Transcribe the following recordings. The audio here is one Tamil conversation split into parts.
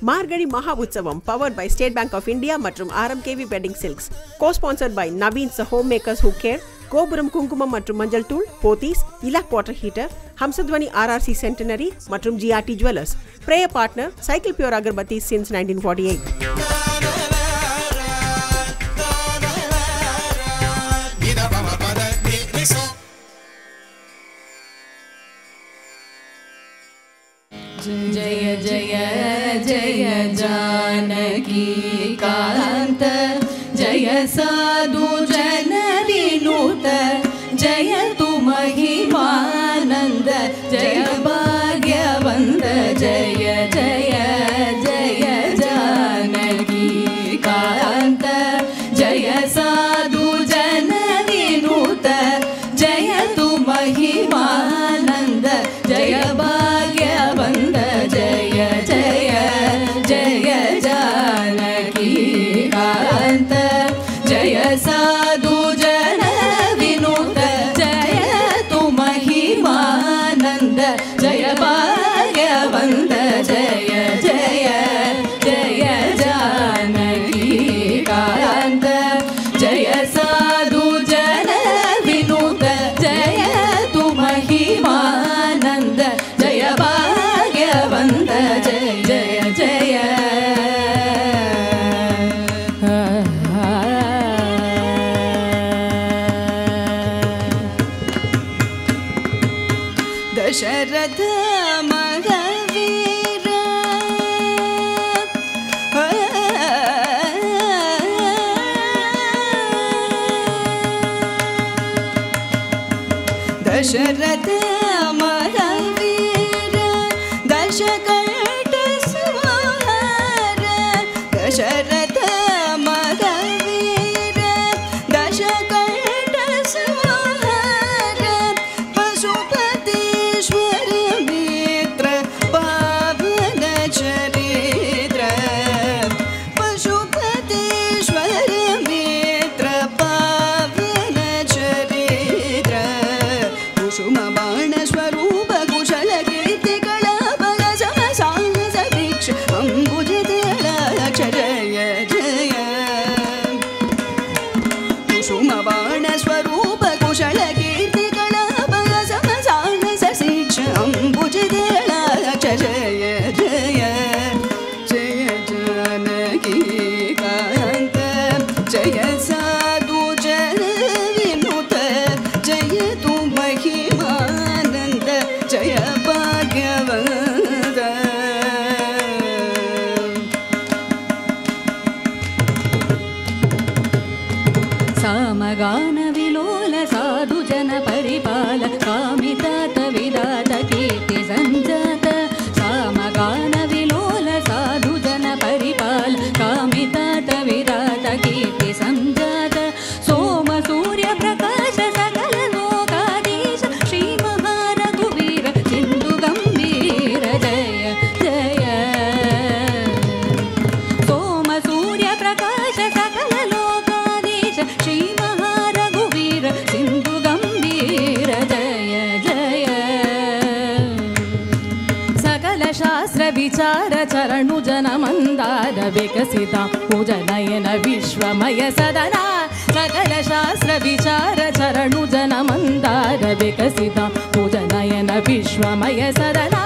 மார்கழி மகா உற்சவம் powered by State Bank of India மற்றும் RMKV wedding silks co sponsored by Naveen's home makers who care Gopuram குங்குமம் மற்றும் மஞ்சள் தூள் Pothys இலாக் water heater Hamsadhwani RRC centenary மற்றும் GRT jewellers prayer partner cycle pure agarbatti since nineteen forty eight विकसिता पूजनयन विश्वमय सदना। सकलशास्त्रविचारचरणुजनमन्दार विकसिता पूजनयन विश्वमय सदना।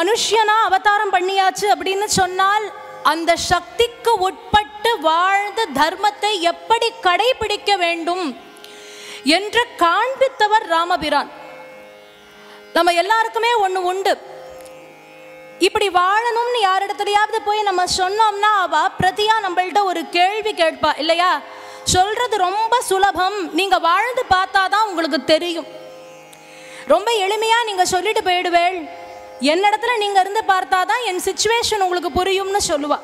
மனுஷனா அவதாரம் பண்ணியாச்சு அப்படின்னு சொன்னால் அந்த சக்திக்கு உட்பட்டு வாழ்ந்து தர்மத்தை எப்படி கடைபிடிக்க வேண்டும் என்று காண்பித்தவர் ராமபிரான். நம்ம எல்லாருக்குமே ஒன்று உண்டு. இப்படி வாழணும்னு யாரிடத்துலையாவது போய் நம்ம சொன்னோம்னா அவ பிரதியா நம்மள்ட்ட ஒரு கேள்வி கேட்பா இல்லையா? சொல்றது ரொம்ப சுலபம். நீங்க வாழ்ந்து பார்த்தாதான் உங்களுக்கு தெரியும். ரொம்ப எளிமையா நீங்க சொல்லிட்டு போயிடுவேள். என்னிடத்துல நீங்க இருந்து பார்த்தா தான் என் சுச்சுவேஷன் உங்களுக்கு புரியும்னு சொல்லுவா.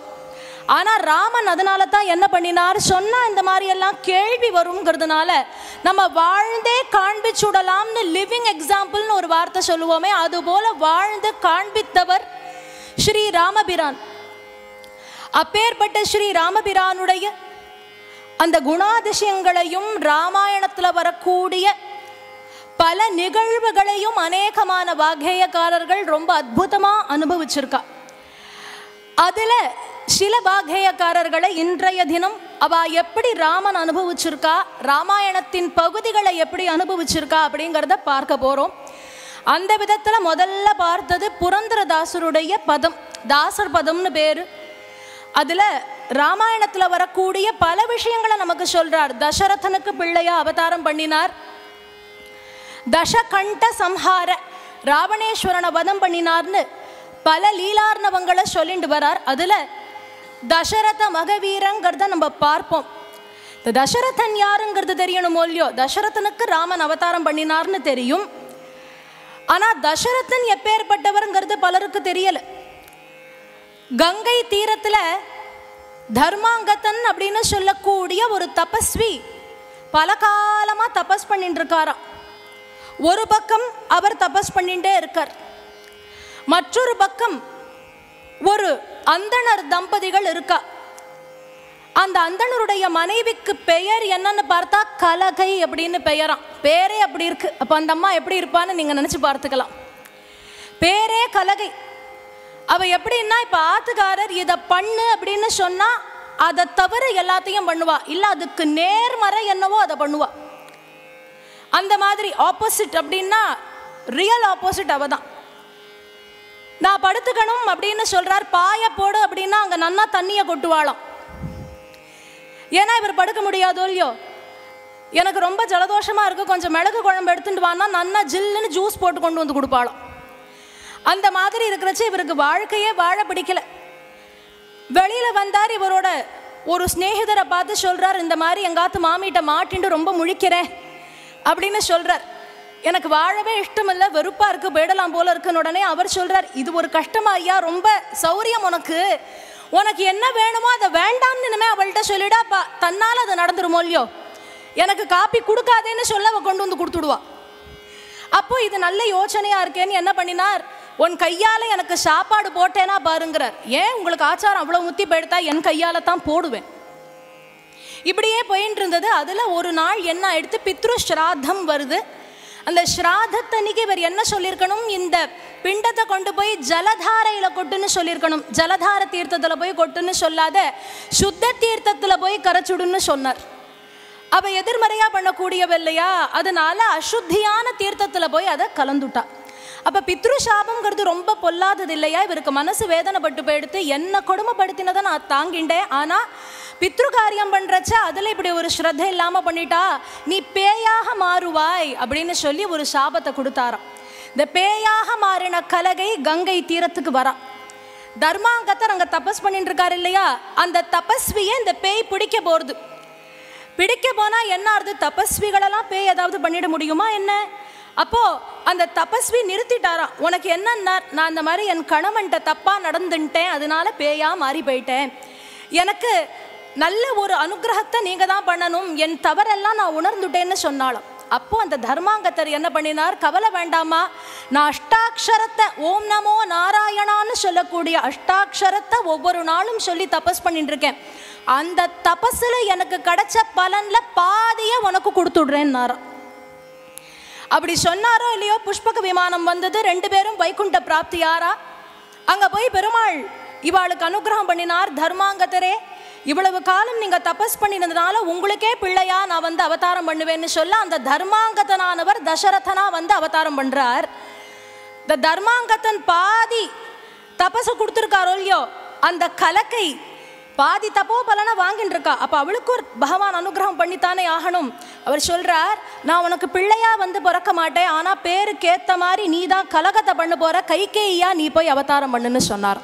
ஆனா ராமன் அதனால தான் என்ன பண்ணினார்? சொன்னா இந்த மாதிரி எல்லாம் கேள்வி வருங்கிறதுனால நம்ம வாழ்ந்தே காண்பிச்சுடலாம்னு லிவிங் எக்ஸாம்பிள்னு ஒரு வார்த்தை சொல்லுவோமே அது போல வாழ்ந்து காண்பித்தவர் ஸ்ரீ ராமபிரான். அப்பேற்பட்ட ஸ்ரீ ராமபிரானுடைய அந்த குணாதிசயங்களையும் ராமாயணத்தில் வரக்கூடிய பல நிகழ்வுகளையும் அநேகமான வாகேயக்காரர்கள் ரொம்ப அற்புதமாக அனுபவிச்சிருக்கா. அதில் சில வாகேயக்காரர்களை இன்றைய தினம் அவ எப்படி ராமன் அனுபவிச்சிருக்கா ராமாயணத்தின் பகுதிகளை எப்படி அனுபவிச்சிருக்கா அப்படிங்கிறத பார்க்க போகிறோம் அந்த விதத்தில் முதல்ல பார்த்தது புரந்தரதாசருடைய பதம் தாசர் பதம்னு பேர். அதில் ராமாயணத்தில் வரக்கூடிய பல விஷயங்களை நமக்கு சொல்கிறார் தசரதனுக்கு பிள்ளையா அவதாரம் பண்ணினார். தசகண்ட சம்ஹார ராவணேஸ்வரனை வதம் பண்ணினார்னு பல லீலார்ணவங்களை சொல்லிட்டு வரார். அதில் தசரத மகவீரங்கிறத நம்ம பார்ப்போம். இந்த தசரதன் யாருங்கிறது தெரியணுமோ இல்லையோ? தசரதனுக்கு ராமன் அவதாரம் பண்ணினார்னு தெரியும். ஆனால் தசரதன் எப்பேற்பட்டவருங்கிறது பலருக்கு தெரியல. கங்கை தீரத்தில் தர்மாங்கத்தன் அப்படின்னு சொல்லக்கூடிய ஒரு தபஸ்வி பல காலமாக தபஸ் பண்ணிட்டு இருக்காராம் ஒரு பக்கம் அவர் தபஸ் பண்ணிட்டே இருக்கார். மற்றொரு பக்கம் ஒரு அந்தணர் தம்பதிகள் இருக்கா. அந்த அந்தணருடைய மனைவிக்கு பெயர் என்னன்னு பார்த்தா கலகை அப்படின்னு பெயராம். பேரே அப்படி இருக்கு. அப்ப அந்த அம்மா எப்படி இருப்பான்னு நீங்க நினைச்சு பார்த்துக்கலாம். பேரே கலகை. அவ எப்படின்னா இப்ப ஆத்துக்காரர் இதை பண்ணு அப்படின்னு சொன்னா அதை தவிர எல்லாத்தையும் பண்ணுவா. இல்ல அதுக்கு நேர்மறை என்னவோ அதை பண்ணுவா. அந்த மாதிரி ஆப்போசிட் அப்படின்னா ரியல் ஆப்போசிட் அவ தான் நான் படுத்துக்கணும் அப்படின்னு சொல்கிறார் பாய போடு அப்படின்னா அங்கே நன்னா தண்ணியை கொட்டுவாளாம். ஏன்னா இவர் படுக்க முடியாதோ இல்லையோ? எனக்கு ரொம்ப ஜலதோஷமாக இருக்குது கொஞ்சம் மிளகு குழம்பு எடுத்துட்டு வான்னா நன்னா ஜில்லுன்னு ஜூஸ் போட்டு கொண்டு வந்து கொடுப்பாளாம். அந்த மாதிரி இருக்கிறச்சு இவருக்கு வாழ்க்கையே வாழ பிடிக்கல. வெளியில் வந்தார் இவரோட ஒரு சிநேகிதரை பார்த்து சொல்கிறார் இந்த மாதிரி எங்காத்து மாமிகிட்ட மாட்டின்னு ரொம்ப முழிக்கிறேன். அப்படின்னு சொல்றார். எனக்கு வாழவே இஷ்டம் இல்லை வெறுப்பா இருக்கு போயிடலாம் போல இருக்குன்னு உடனே அவர் சொல்றார் இது ஒரு கஷ்டமா ஐயா ரொம்ப சௌரியம் உனக்கு. உனக்கு என்ன வேணுமோ அதை வேண்டாம்னு இனிமே அவள்கிட்ட சொல்லிடா பா தன்னால அது நடந்துருமோ இல்லையோ? எனக்கு காப்பி கொடுக்காதேன்னு சொல்ல அவ கொண்டு வந்து கொடுத்துடுவா. அப்போ இது நல்ல யோசனையா இருக்கேன்னு என்ன பண்ணினார்? உன் கையால எனக்கு சாப்பாடு போட்டேனா பாருங்கிறார். ஏன்? உங்களுக்கு ஆச்சாரம் அவ்வளவு முத்தி போயிடுத்தா என் கையால தான் போடுவேன். இப்படியே போயின்னு இருந்தது அதில் ஒரு நாள் என்ன ஆயிடுத்து? பித்ரு ஸ்ராத்தம் வருது. அந்த ஸ்ராதத்தன்னைக்கு இவர் என்ன சொல்லியிருக்கணும்? இந்த பிண்டத்தை கொண்டு போய் ஜலதாரையில் கொட்டுன்னு சொல்லியிருக்கணும். ஜலதார தீர்த்தத்தில் போய் கொட்டுன்னு சொல்லாத சுத்த தீர்த்தத்தில் போய் கரைச்சுடுன்னு சொன்னார். அவ எதிர்மறையாக பண்ணக்கூடியவ இல்லையா? அதனால அசுத்தியான தீர்த்தத்தில் போய் அதை கலந்துட்டா. அப்ப பித்ரு சாபம்ங்கிறது ரொம்ப பொல்லாதது இல்லையா? இவருக்கு மனசு வேதனைப்பட்டு போயிடுத்து என்ன கொடுமைப்படுத்தினதை நான் தாங்கிண்டேன். ஆனா பித்ரு காரியம் பண்றச்ச அதுல இப்படி ஒரு ஸ்ரத்த இல்லாம பண்ணிட்டா நீ பேயாக மாறுவாய் அப்படின்னு சொல்லி ஒரு சாபத்தை கொடுத்தாராம். இந்த பேயாக மாறின கலகை கங்கை தீரத்துக்கு வரா தர்மாங்கத்தர் அங்க தபஸ் பண்ணிட்டு இருக்காரு இல்லையா? அந்த தபஸ்வியை இந்த பேய் பிடிக்க போறது. பிடிக்க போனா என்ன ஆறுது தபஸ்விகளெல்லாம் பேய் ஏதாவது பண்ணிட முடியுமா என்ன? அப்போ அந்த தபஸ்வி நிறுத்திட்டாராம். உனக்கு என்ன நான் அந்த மாதிரி என் கணவன்கிட்ட தப்பா நடந்துட்டேன் அதனால பேயா மாறி போயிட்டேன். எனக்கு நல்ல ஒரு அனுகிரகத்தை நீங்க தான் பண்ணணும். என் தவறெல்லாம் நான் உணர்ந்துட்டேன்னு சொன்னாலும் அப்போ அந்த தர்மாங்கத்தர் என்ன பண்ணினார்? கவலை வேண்டாமா நான் அஷ்டாட்சரத்தை ஓம் நமோ நாராயணான்னு சொல்லக்கூடிய அஷ்டாட்சரத்தை ஒவ்வொரு நாளும் சொல்லி தபஸ் பண்ணிட்டு இருக்கேன் அந்த தபஸில் எனக்கு கிடைச்ச பலனில் பாதியை உனக்கு கொடுத்துடுறேன்னாராம். அப்படி சொன்னாரோ இல்லையோ? புஷ்பக விமானம் வந்தது. ரெண்டு பேரும் வைகுண்ட பிராப்தி யாரா அங்க போய் பெருமாள் இவாளுக்கு அனுகிரகம் பண்ணினார். தர்மாங்கதரே இவ்வளவு காலம் நீங்க தபஸ் பண்ணினதுனால உங்களுக்கே பிள்ளையா நான் வந்து அவதாரம் பண்ணுவேன்னு சொல்ல அந்த தர்மாங்கதனானவர் தசரதனா வந்து அவதாரம் பண்றார். இந்த தர்மாங்கத்தன் பாதி தபச கொடுத்துருக்காரோ இல்லையோ? அந்த கலக்கை பாதி தப்போ பலனை வாங்கிட்டு இருக்கா அப்ப அவளுக்கு ஒரு பகவான் அனுகிரகம் பண்ணித்தானே ஆகணும். அவர் சொல்றார் நான் உனக்கு பிள்ளையா வந்து பிறக்க மாட்டேன். ஆனா பேருக்கு ஏத்த மாதிரி நீ தான் கலகத்தை பண்ண போற. கைகேயா நீ போய் அவதாரம் பண்ணுன்னு சொன்னார்.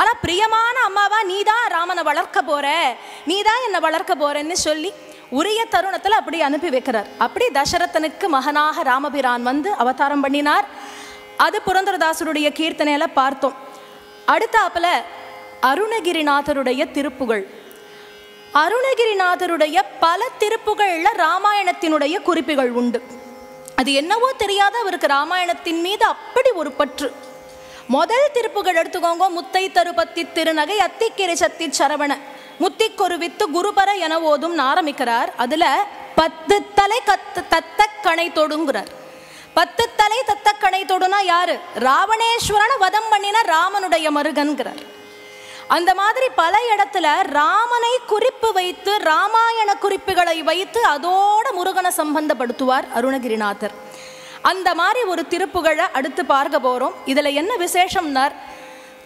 ஆனால் பிரியமான அம்மாவா நீ தான் ராமனை வளர்க்க போற. நீ தான் என்னை வளர்க்க போறேன்னு சொல்லி உரிய தருணத்தில் அப்படி அனுப்பி வைக்கிறார். அப்படி தசரதனுக்கு மகனாக ராமபிரான் வந்து அவதாரம் பண்ணினார். அது புரந்தரதாசருடைய கீர்த்தனையில பார்த்தோம். அடுத்தாப்புல அருணகிரிநாதருடைய திருப்புகள். அருணகிரிநாதருடைய பல திருப்புகளில் ராமாயணத்தினுடைய குறிப்புகள் உண்டு. அது என்னவோ தெரியாத அவருக்கு ராமாயணத்தின் மீது அப்படி ஒரு பற்று. முதல் திருப்புகள் எடுத்துக்கோங்க முத்தை தருபத்தி திருநகை அத்திக்கிரி சத்தி சரவண. முத்திக்கொரு வித்து குருபர என ஓதும் ஆரம்பிக்கிறார் அதுல பத்து தலை கத்து தத்த கணை தொடுங்கிறார். பத்து தலை தத்த கணை தொடுனா யாரு? ராவணேஸ்வரனை வதம் பண்ணின ராமனுடைய மருகன்கிறார். அந்த மாதிரி பல இடத்துல ராமனை குறிப்பு வைத்து ராமாயண குறிப்புகளை வைத்து அதோட முருகனை சம்பந்தப்படுத்துவார் அருணகிரிநாதர். அந்த மாதிரி ஒரு திருப்புகழை அடுத்து பார்க்க போகிறோம் இதில் என்ன விசேஷம்னார்?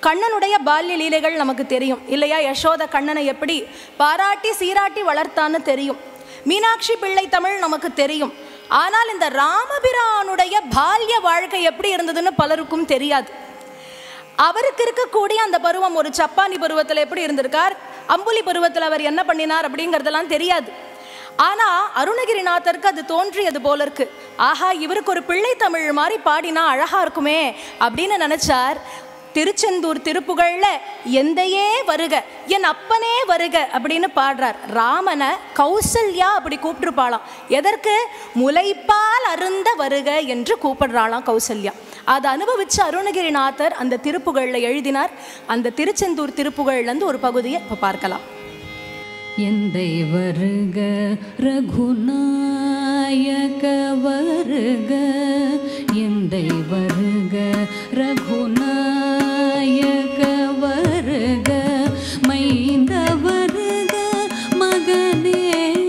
கண்ணனுடைய பால்ய லீலைகள் நமக்கு தெரியும். இல்லையா? யசோத கண்ணனை எப்படி பாராட்டி சீராட்டி வளர்த்தான்னு தெரியும். மீனாட்சி பிள்ளை தமிழ் நமக்கு தெரியும். ஆனால் இந்த ராமபிரானுடைய பால்ய வாழ்க்கை எப்படி இருந்ததுன்னு பலருக்கும் தெரியாது. அவருக்கு இருக்கக்கூடிய அந்த பருவம் ஒரு சப்பானி பருவத்தில் எப்படி இருந்திருக்கார்? அம்புலி பருவத்தில் அவர் என்ன பண்ணினார் அப்படிங்கிறதெல்லாம் தெரியாது. ஆனா அருணகிரிநாதருக்கு அது தோன்றியது போல இருக்கு. ஆஹா இவருக்கு ஒரு பிள்ளை தமிழ் மாதிரி பாடினா அழகா இருக்குமே அப்படின்னு நினைச்சார். திருச்செந்தூர் திருப்புகழ்ல எந்தையே வருக என் அப்பனே வருக அப்படின்னு பாடுறார். ராமனை கௌசல்யா அப்படி கூப்பிட்டுருப்பாளாம். எதற்கு? முலைப்பால் அருந்த வருக என்று கூப்பிடுறாளாம் கௌசல்யா. அதை அனுபவித்து அருணகிரிநாதர் அந்த திருப்புகழில் எழுதினார். அந்த திருச்செந்தூர் திருப்புகழ்லேருந்து ஒரு பகுதியை இப்போ பார்க்கலாம். எந்த வருக ரகுநாயக வருக. எந்த வருக ரகுநாயக வருக. மைந்த வருக மகனே.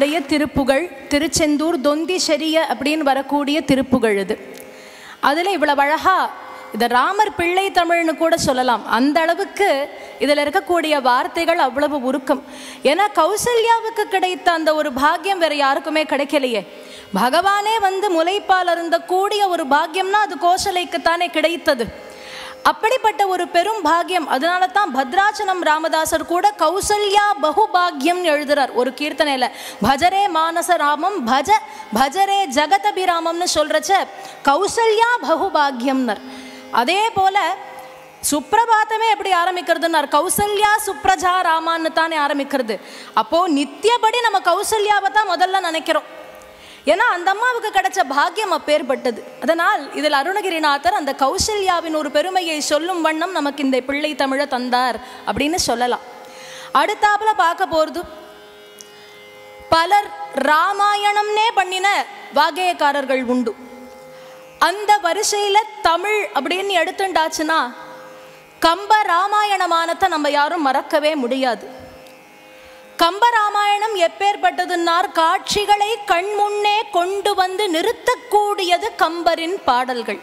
அவருடைய திருப்புகழ் திருச்செந்தூர் தொந்தி ஷெரிய அப்படின்னு வரக்கூடிய திருப்புகழ் இது. அதில் இவ்வளவு அழகா இதை ராமர் பிள்ளை தமிழ்னு கூட சொல்லலாம். அந்த அளவுக்கு இதில் இருக்கக்கூடிய வார்த்தைகள் அவ்வளவு உருக்கம். ஏன்னா கௌசல்யாவுக்கு கிடைத்த அந்த ஒரு பாக்கியம் வேற யாருக்குமே கிடைக்கலையே. பகவானே வந்து முலைப்பால் இருந்த கூடிய ஒரு பாக்கியம்னா அது கோசலைக்குத்தானே கிடைத்தது. அப்படிப்பட்ட ஒரு பெரும் பாக்கியம். அதனால தான் பத்ராச்சலம் ராமதாசர் கூட கௌசல்யா பகுபாகியம் எழுதுறார் ஒரு கீர்த்தனையில். பஜரே மானச ராமம் பஜ பஜரே ஜகதபிராமம்னு சொல்கிறச்ச கௌசல்யா பகுபாகியம்னர். அதே போல சுப்பிரபாதமே எப்படி ஆரம்பிக்கிறதுன்னார்? கௌசல்யா சுப்ரஜா ராமான்னு தானே ஆரம்பிக்கிறது. அப்போது நித்தியபடி நம்ம கௌசல்யாவை தான் முதல்ல நினைக்கிறோம். ஏன்னா அந்த அம்மாவுக்கு கிடைச்ச பாக்கியம் அப்பேற்பட்டது. அதனால் இதில் அருணகிரிநாதர் அந்த கௌசல்யாவின் ஒரு பெருமையை சொல்லும் வண்ணம் நமக்கு இந்த பிள்ளை தமிழை தந்தார் அப்படின்னு சொல்லலாம். அடுத்தாப்புல பார்க்க போறது பலர் ராமாயணம்னே பண்ணின வாகேயக்காரர்கள் உண்டு. அந்த வரிசையில தமிழ் அப்படின்னு எடுத்துட்டாச்சுன்னா கம்ப ராமாயணமானத்தை நம்ம யாரும் மறக்கவே முடியாது. கம்பராமாயணம் எப்பேற்பட்டதுன்னார் காட்சிகளை கண்முன்னே கொண்டு வந்து நிறுத்தக்கூடியது கம்பரின் பாடல்கள்.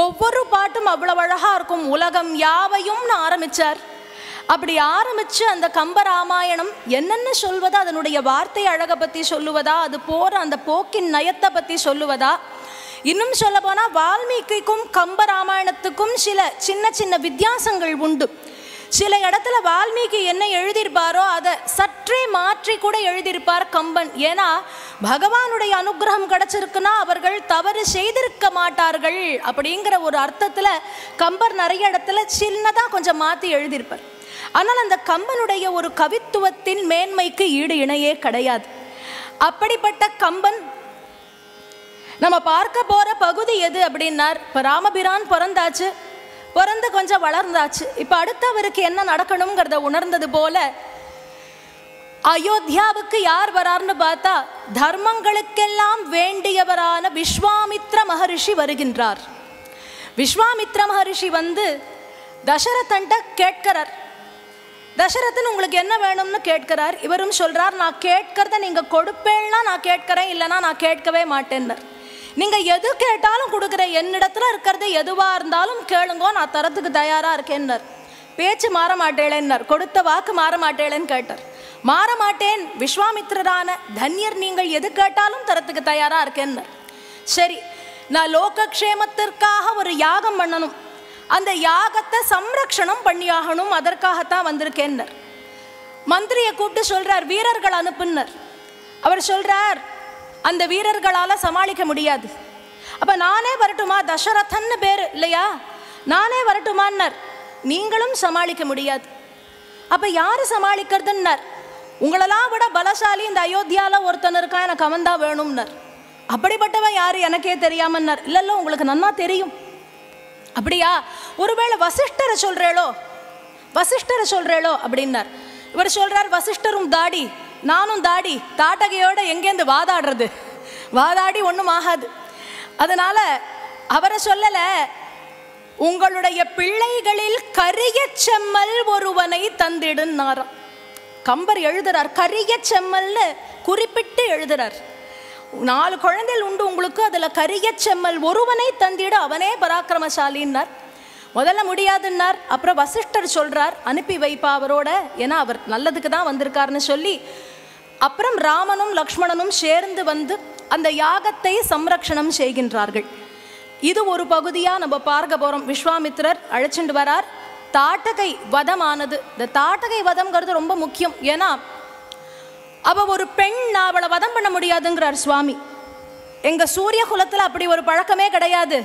ஒவ்வொரு பாட்டும் அவ்வளவு அழகா இருக்கும். உலகம் யாவையும்னு ஆரம்பிச்சார். அப்படி ஆரம்பிச்சு அந்த கம்பராமாயணம் என்னென்ன சொல்வதா அதனுடைய வார்த்தை அழகை பத்தி சொல்லுவதா அது போற அந்த போக்கின் நயத்தை பத்தி சொல்லுவதா இன்னும் சொல்ல போனா வால்மீகிக்கும் கம்பராமாயணத்துக்கும் சில சின்ன சின்ன வித்தியாசங்கள் உண்டு. சில இடத்துல வால்மீகி என்ன எழுதியிருப்பாரோ அதை சற்றே மாற்றி கூட எழுதியிருப்பார் கம்பன். ஏன்னா பகவானுடைய அனுகிரகம் கிடைச்சிருக்குன்னா அவர்கள் தவறு செய்திருக்க மாட்டார்கள் அப்படிங்கிற ஒரு அர்த்தத்தில் கம்பர் நிறைய இடத்துல சின்னதாக கொஞ்சம் மாற்றி எழுதியிருப்பார். ஆனால் அந்த கம்பனுடைய ஒரு கவித்துவத்தின் மேன்மைக்கு ஈடு இணையே கிடையாது. அப்படிப்பட்ட கம்பன் நம்ம பார்க்க போற பகுதி எது அப்படின்னார். இப்போ ராமபிரான் பிறந்தாச்சு. பிறந்து கொஞ்சம் வளர்ந்தாச்சு. இப்போ அடுத்தவருக்கு என்ன நடக்கணுங்கிறத உணர்ந்தது போல அயோத்தியாவுக்கு யார் வரார்னு பார்த்தா தர்மங்களுக்கெல்லாம் வேண்டியவரான விஸ்வாமித்ர மகரிஷி வருகின்றார். விஸ்வாமித்ர மகரிஷி வந்து தசரதன்ட்ட கேட்கிறார். தசரதன் உங்களுக்கு என்ன வேணும்னு கேட்கிறார். இவரும் சொல்றார் நான் கேட்கறத நீங்க கொடுப்பேன்னா நான் கேட்கிறேன் இல்லைன்னா நான் கேட்கவே மாட்டேன்னர். நீங்க எது கேட்டாலும் கொடுக்குற என்னிடத்துல இருக்கிறது எதுவா இருந்தாலும் கேளுங்கோ நான் தரத்துக்கு தயாரா இருக்கேன்னார். பேச்சு மாற மாட்டேளேன்னர். கொடுத்த வாக்கு மாற மாட்டேளேன்னு கேட்டார். மாற மாட்டேன் விஸ்வாமித்திரரான தன்யர் நீங்கள் எது கேட்டாலும் தரத்துக்கு தயாரா இருக்கேன்னு சரி நான் லோகக்ஷேமத்திற்காக ஒரு யாகம் பண்ணணும். அந்த யாகத்தை சம்ரக்ஷணம் பண்ணியாகணும் அதற்காகத்தான் வந்திருக்கேன்னர். மந்திரியை கூப்பிட்டு சொல்றார் வீரர்கள் அனுப்புனர் அவர் சொல்றார் அந்த வீரர்களால் சமாளிக்க முடியாது. அப்போ நானே வரட்டுமா? தசரதன்னு பேர் இல்லையா? நானே வரட்டுமான்னர். நீங்களும் சமாளிக்க முடியாது. அப்போ யார் சமாளிக்கிறதுன்னர்? உங்களெல்லாம் விட பலசாலி இந்த அயோத்தியால ஒருத்தன் இருக்கான் எனக்கு அவன் தான் வேணும்னர். அப்படிப்பட்டவன் யாரு? எனக்கே தெரியாமன்னர். இல்லைல்ல உங்களுக்கு நன்னா தெரியும். அப்படியா? ஒருவேளை வசிஷ்டரை சொல்கிறேளோ வசிஷ்டரை சொல்கிறேளோ அப்படின்னார். இவர் சொல்கிறார் வசிஷ்டரும் தாடி. நானும் தாடி தாட்டகையோட எங்கேருந்து வாதாடுறது? வாதாடி ஒன்றும் ஆகாது. அதனால அவரை சொல்லல உங்களுடைய பிள்ளைகளில் கரிய செம்மல் ஒருவனை தந்திடுன்னாராம். கம்பர் எழுதுறார் கரிய செம்மல்னு குறிப்பிட்டு எழுதுறார். நாலு குழந்தைகள் உண்டு உங்களுக்கு அதுல கரிய செம்மல் ஒருவனை தந்திட அவனே பராக்கிரமசாலின்னார். முதல்ல முடியாதுன்னார் அப்புறம் வசிஷ்டர் சொல்றார் அனுப்பி வைப்பா அவரோட. ஏன்னா அவர் நல்லதுக்கு தான் வந்திருக்காருன்னு சொல்லி அப்புறம் ராமனும் லக்ஷ்மணனும் சேர்ந்து வந்து அந்த யாகத்தை சம்ரக்ஷணம் செய்கின்றார்கள். இது ஒரு பகுதியாக நம்ம பார்க்க போகிறோம் விஸ்வாமித்திரர் அழைச்சிட்டு வரார். தாட்டகை வதமானது. இந்த தாட்டகை வதம்ங்கிறது ரொம்ப முக்கியம். ஏன்னா அவ ஒரு பெண் அவளை வதம் பண்ண முடியாதுங்கிறார் சுவாமி. எங்கள் சூரிய குலத்தில் அப்படி ஒரு பழக்கமே கிடையாது.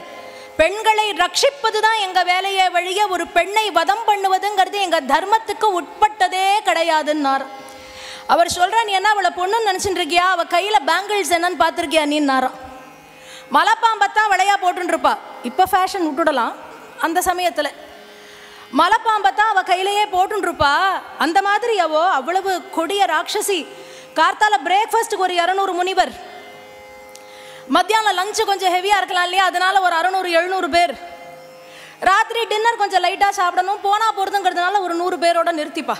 பெண்களை ரட்சிப்பது தான் எங்கள் வேலையை வழிய ஒரு பெண்ணை வதம் பண்ணுவதுங்கிறது எங்கள் தர்மத்துக்கு உட்பட்டதே கிடையாதுன்னார். அவர் சொல்கிற நீ என்ன அவளை பொண்ணுன்னு நினச்சிட்டு இருக்கியா? அவள் கையில் பேங்கிள்ஸ் என்னன்னு பார்த்திருக்கியா மலைப்பாம்பை மலைப்பாம்பத்தான் விளையா போட்டுருப்பா இப்போ ஃபேஷன் விட்டுடலாம் அந்த சமயத்தில். மலைப்பாம்பத்தான் அவள் கையிலேயே போட்டுருப்பா அந்த மாதிரி அவோ அவ்வளவு கொடிய ராட்சசி. கார்த்தால பிரேக்ஃபாஸ்ட்டுக்கு ஒரு இரநூறு முனிவர். மத்தியானம் லஞ்சு கொஞ்சம் ஹெவியாக இருக்கலாம் இல்லையா? அதனால ஒரு அறநூறு எழுநூறு பேர். ராத்திரி டின்னர் கொஞ்சம் லைட்டாக சாப்பிடணும். போனால் போகிறதுங்கிறதுனால ஒரு நூறு பேரோட நிறுத்திப்பா.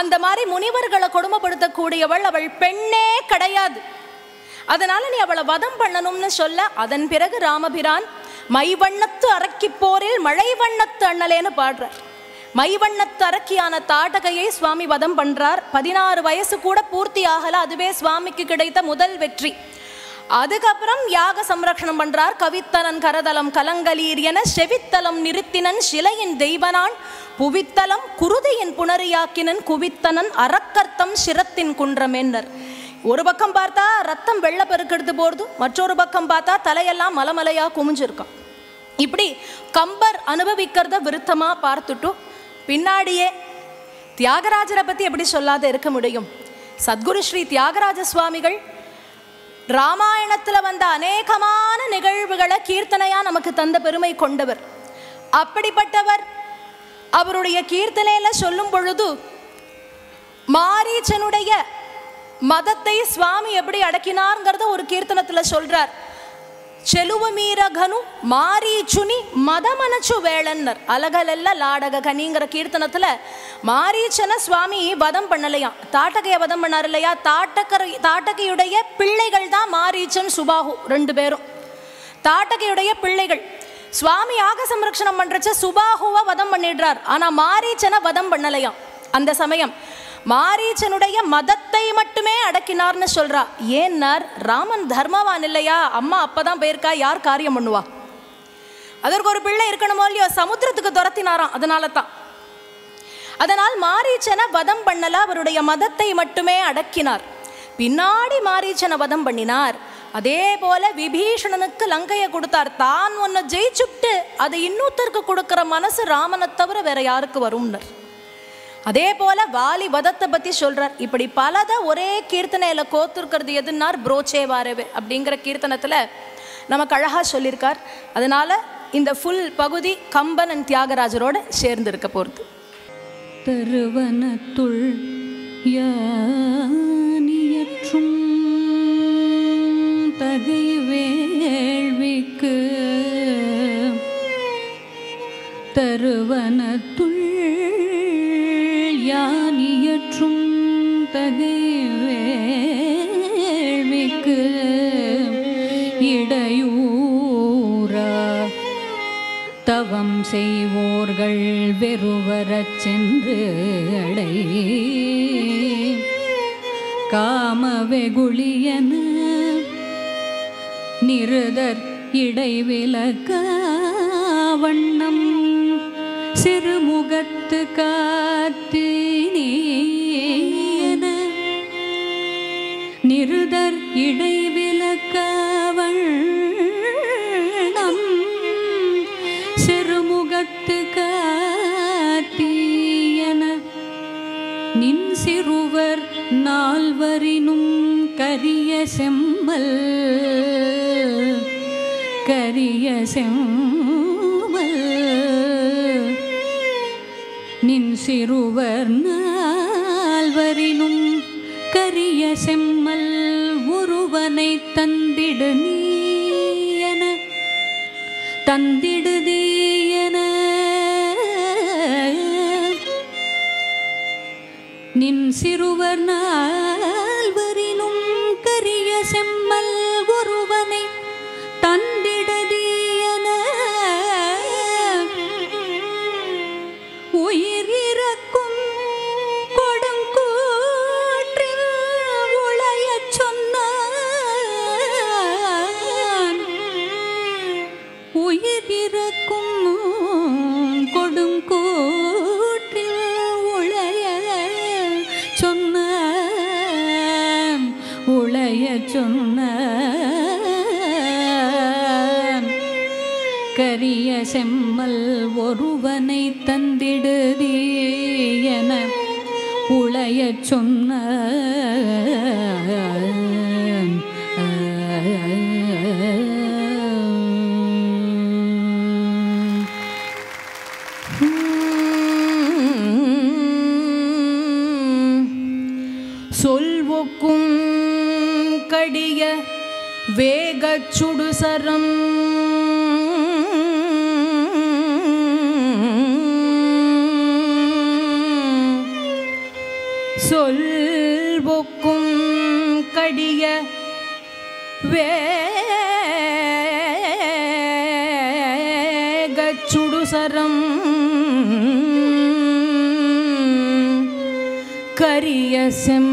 அந்த மாதிரி முனிவர்களை கொடுமைப்படுத்தக்கூடியவள் அவள் பெண்ணே கிடையாது. அதனால நீ அவளை வதம் பண்ணணும்னு சொல்ல அதன் பிறகு ராமபிரான் மைவண்ணத்து அரக்கி போரில் மழை வண்ணத்து அண்ணலேன்னு பாடுறார். மைவண்ணத்து அரக்கியான தாடகையை சுவாமி வதம் பண்றார். பதினாறு வயசு கூட பூர்த்தி ஆகல அதுவே சுவாமிக்கு கிடைத்த முதல் வெற்றி. அதுக்கப்புறம் யாக சம்ரக்ஷணம் பண்றார். கவித்தனன் கரதலம் கலங்கலீர் என செவித்தலம் நிறுத்தினன் சிலையின் தெய்வனான். புவித்தலம் குருதையின் புனரியாக்கினன் குவித்தனன் அறக்கர்த்தம் சிரத்தின் குன்றமென்னர் ஒரு பக்கம் பார்த்தா ரத்தம் வெள்ள பெருக்கெடுத்து போடுது மற்றொரு பக்கம் பார்த்தா தலையெல்லாம் மலமலையா குமிஞ்சிருக்கான் இப்படி கம்பர் அனுபவிக்கிறத விருத்தமா பார்த்துட்டும் பின்னாடியே தியாகராஜரை பத்தி எப்படி சொல்லாத இருக்க முடியும். சத்குரு ஸ்ரீ தியாகராஜ சுவாமிகள் ராமாயணத்துல வந்த அநேகமான நிகழ்வுகளை கீர்த்தனையா நமக்கு தந்த பெருமை கொண்டவர். அப்படிப்பட்டவர் அவருடைய கீர்த்தனையில சொல்லும் பொழுது மாரீச்சனுடைய மதத்தை சுவாமி எப்படி அடக்கினார்ங்கிறத ஒரு கீர்த்தனத்துல சொல்றார். చెలువ మీరగను மாரீச்சுனி மதமனச்சு வேளன்னர். அலகலல்ல லாடக கனிங்கிற கீர்த்தனத்தில் மாரீச்சனை சுவாமி வதம் பண்ணலையா தாட்டகையை வதம் பண்ணார் இல்லையா தாட்டக்கரை தாட்டகையுடைய பிள்ளைகள் தான் மாரீச்சன் சுபாகு ரெண்டு பேரும். தாட்டகையுடைய பிள்ளைகள். சுவாமி யாக சம்ரக்ஷணம் பண்ணுறச்ச சுபாகுவை வதம் பண்ணிடுறார். ஆனால் மாரீச்சனை வதம் பண்ணலையாம். அந்த சமயம் மாரீச்சனுடைய மதத்தை மட்டுமே அடக்கினார்னு சொல்றா. ஏன்னார் ராமன் தர்மவான் இல்லையா? அம்மா அப்பதான் போயிருக்கா யார் காரியம் பண்ணுவா? அதற்கு ஒரு பிள்ளை இருக்கணுமோ இல்லையோ? சமுத்திரத்துக்கு துரத்தினாராம் அதனால தான் அதனால் மாரீச்சனை வதம் பண்ணல அவருடைய மதத்தை மட்டுமே அடக்கினார். பின்னாடி மாரீச்சனை வதம் பண்ணினார். அதே போல விபீஷணனுக்கு லங்கையை கொடுத்தார். தான் ஒன்னு ஜெயிச்சுட்டு அதை இன்னொருத்தருக்கு கொடுக்கிற மனசு ராமனை தவிர வேற யாருக்கு வரும்னர்? அதே போல வாலி வதத்தை பத்தி சொல்றார். இப்படி பலதை ஒரே கீர்த்தனையில கோத்துருக்கிறது எதுனார்? புரோச்சே வாரவே அப்படிங்கிற கீர்த்தனத்துல நமக்கு அழகா சொல்லியிருக்கார் அதனால இந்த ஃபுல் பகுதி கம்பன் and தியாகராஜரோட சேர்ந்து இருக்க போறது. தருவனத்துள் யானியற்றும் தகை வேள்விக்கு தருவனத்துள் யானியற்றும் தகை வேள்விக்கு இடையூறா. தவம் செய்வோர்கள் வெறுவரச் சென்று அடை காமவெகுளியன நிருதர் இடைவிலக்க வண்ணம் சிறுமுகத்து காத்தினீன நிருதர் இடைவிலக்க வண்ணம் சிறுமுகத்து காத்தியன. நின் சிறுவர் நால்வரினும் கரிய செம்மல். கரிய செம்மல் நின் சிறுவர் நால்வரினும் கரிய செம்மல் ஒருவனை தந்திடு நீயன தந்திடுதீயன நின் சிறுவர் நாள் கரிய செம்மல்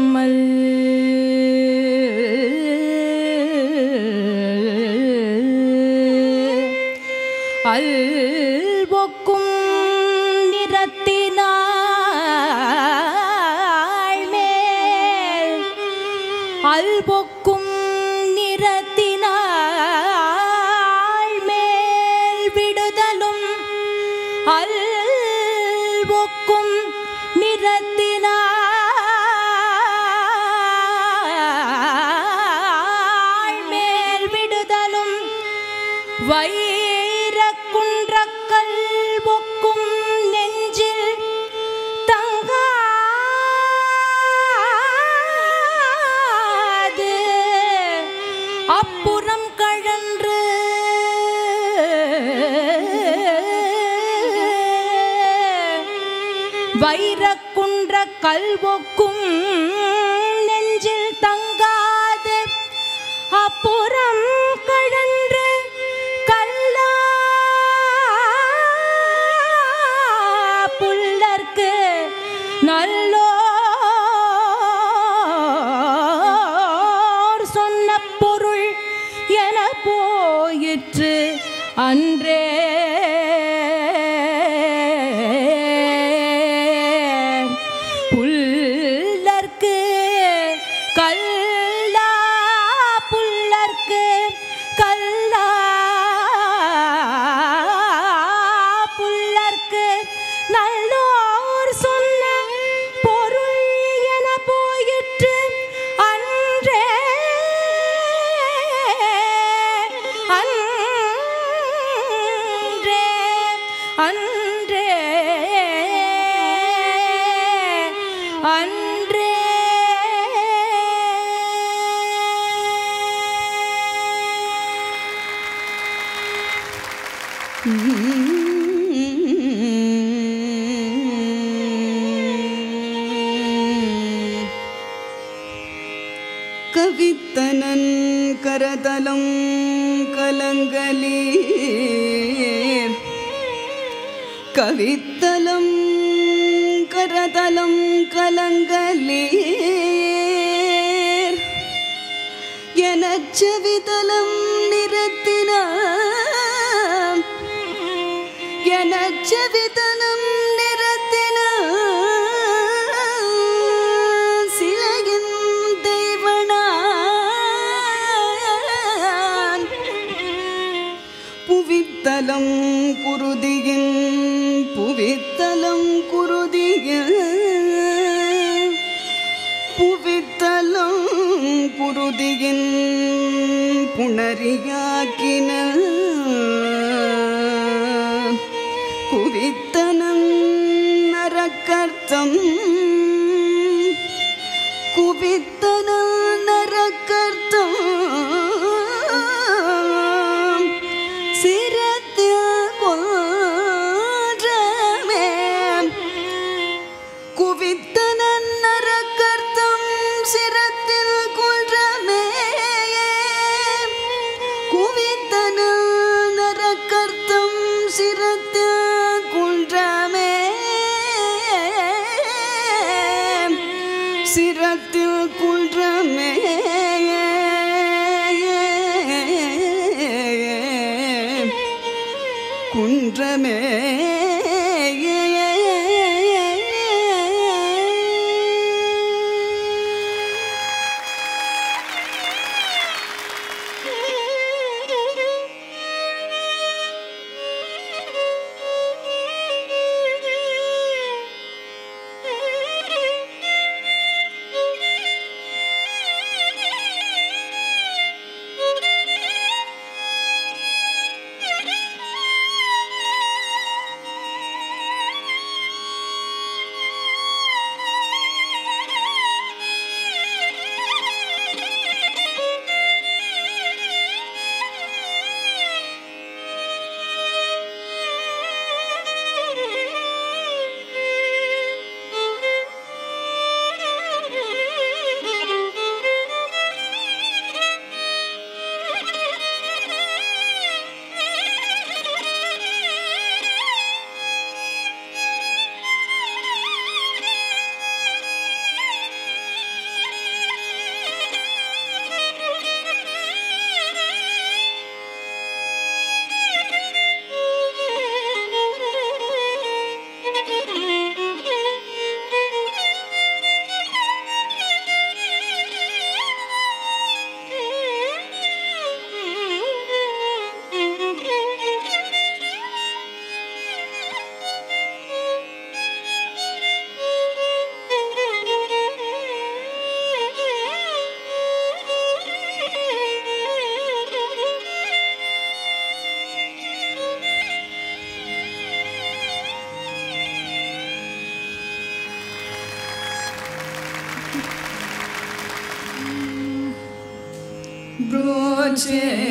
界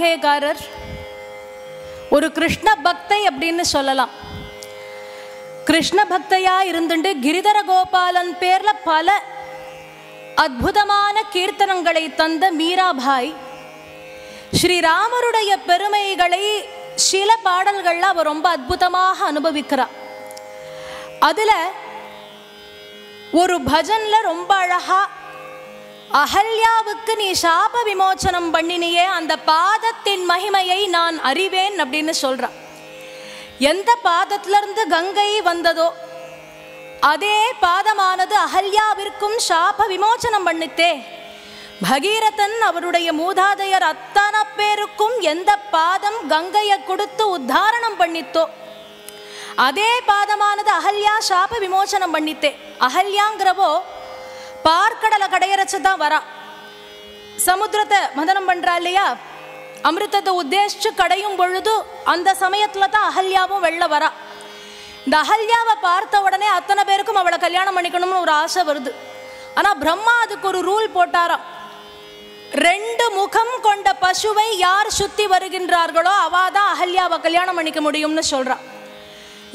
பார்க்க ஒரு கிருஷ்ண பக்தை அப்படின்னு சொல்லலாம். கிருஷ்ண பக்தையா இருந்துட்டு கிரிதர கோபாலன் பேர்ல பல அற்புதமான கீர்த்தனங்களை தந்த மீராபாய். ஸ்ரீராமருடைய பெருமைகளை சில பாடல்கள்ல அவர் ரொம்ப அற்புதமாக அனுபவிக்கிறார் அதுல ஒரு பஜன்ல ரொம்ப அழகா அகல்யாவுக்கு நீ சாப விமோச்சனம் பண்ணினியே அந்த பாதத்தின் மகிமையை நான் அறிவேன் அப்படின்னு சொல்றான். எந்த பாதத்துல இருந்து கங்கை வந்ததோ அதே பாதமானது அகல்யாவிற்கும் சாப விமோச்சனம் பண்ணித்தே. பகீரதன் அவருடைய மூதாதையர் அத்தனை பேருக்கும் எந்த பாதம் கங்கையை கொடுத்து உத்தாரணம் பண்ணித்தோ அதே பாதமானது அகல்யா சாப விமோச்சனம் பண்ணித்தே. அகல்யாங்கிறவோ பார்க்கடலை கடையரைச்சு தான் வரா. சமுத்திரத்தை மதனம் பண்றா இல்லையா? அமிர்தத்தை உத்தேசிச்சு கடையும் பொழுது அந்த சமயத்துல தான் அகல்யாவும் வெளில வரா. இந்த அகல்யாவை பார்த்த உடனே அத்தனை பேருக்கும் அவளை கல்யாணம் பண்ணிக்கணும்னு ஒரு ஆசை வருது. ஆனா பிரம்மா அதுக்கு ஒரு ரூல் போட்டாராம். ரெண்டு முகம் கொண்ட பசுவை யார் சுத்தி வருகின்றார்களோ அவாதான் அகல்யாவை கல்யாணம் பண்ணிக்க முடியும்னு சொல்றா.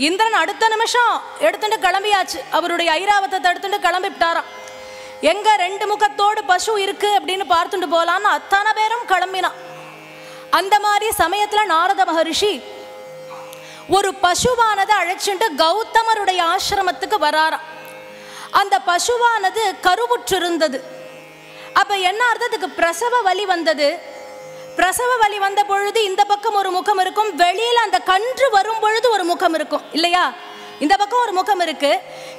இந்திரன் அடுத்த நிமிஷம் எடுத்துட்டு கிளம்பியாச்சு. அவருடைய ஐராவத்தை எடுத்துட்டு கிளம்பிவிட்டாராம். எங்க ரெண்டு முகத்தோடு பசு இருக்கு அப்படின்னு பார்த்துட்டு போலான்னு அத்தனை பேரும் கிளம்பினான் அந்த மாதிரி சமயத்துல நாரத மகரிஷி ஒரு பசுவானதை அழைச்சிட்டு கௌதமருடைய ஆசிரமத்துக்கு வராராம். அந்த பசுவானது கருவுற்றிருந்தது. அப்ப என்ன அர்த்தத்துக்கு பிரசவ வலி வந்தது. பிரசவ வலி வந்த பொழுது இந்த பக்கம் ஒரு முகம் இருக்கும் வெளியில அந்த கன்று வரும் பொழுது ஒரு முகம் இருக்கும் இல்லையா? இந்த பக்கம் ஒரு முகம் இருக்கு.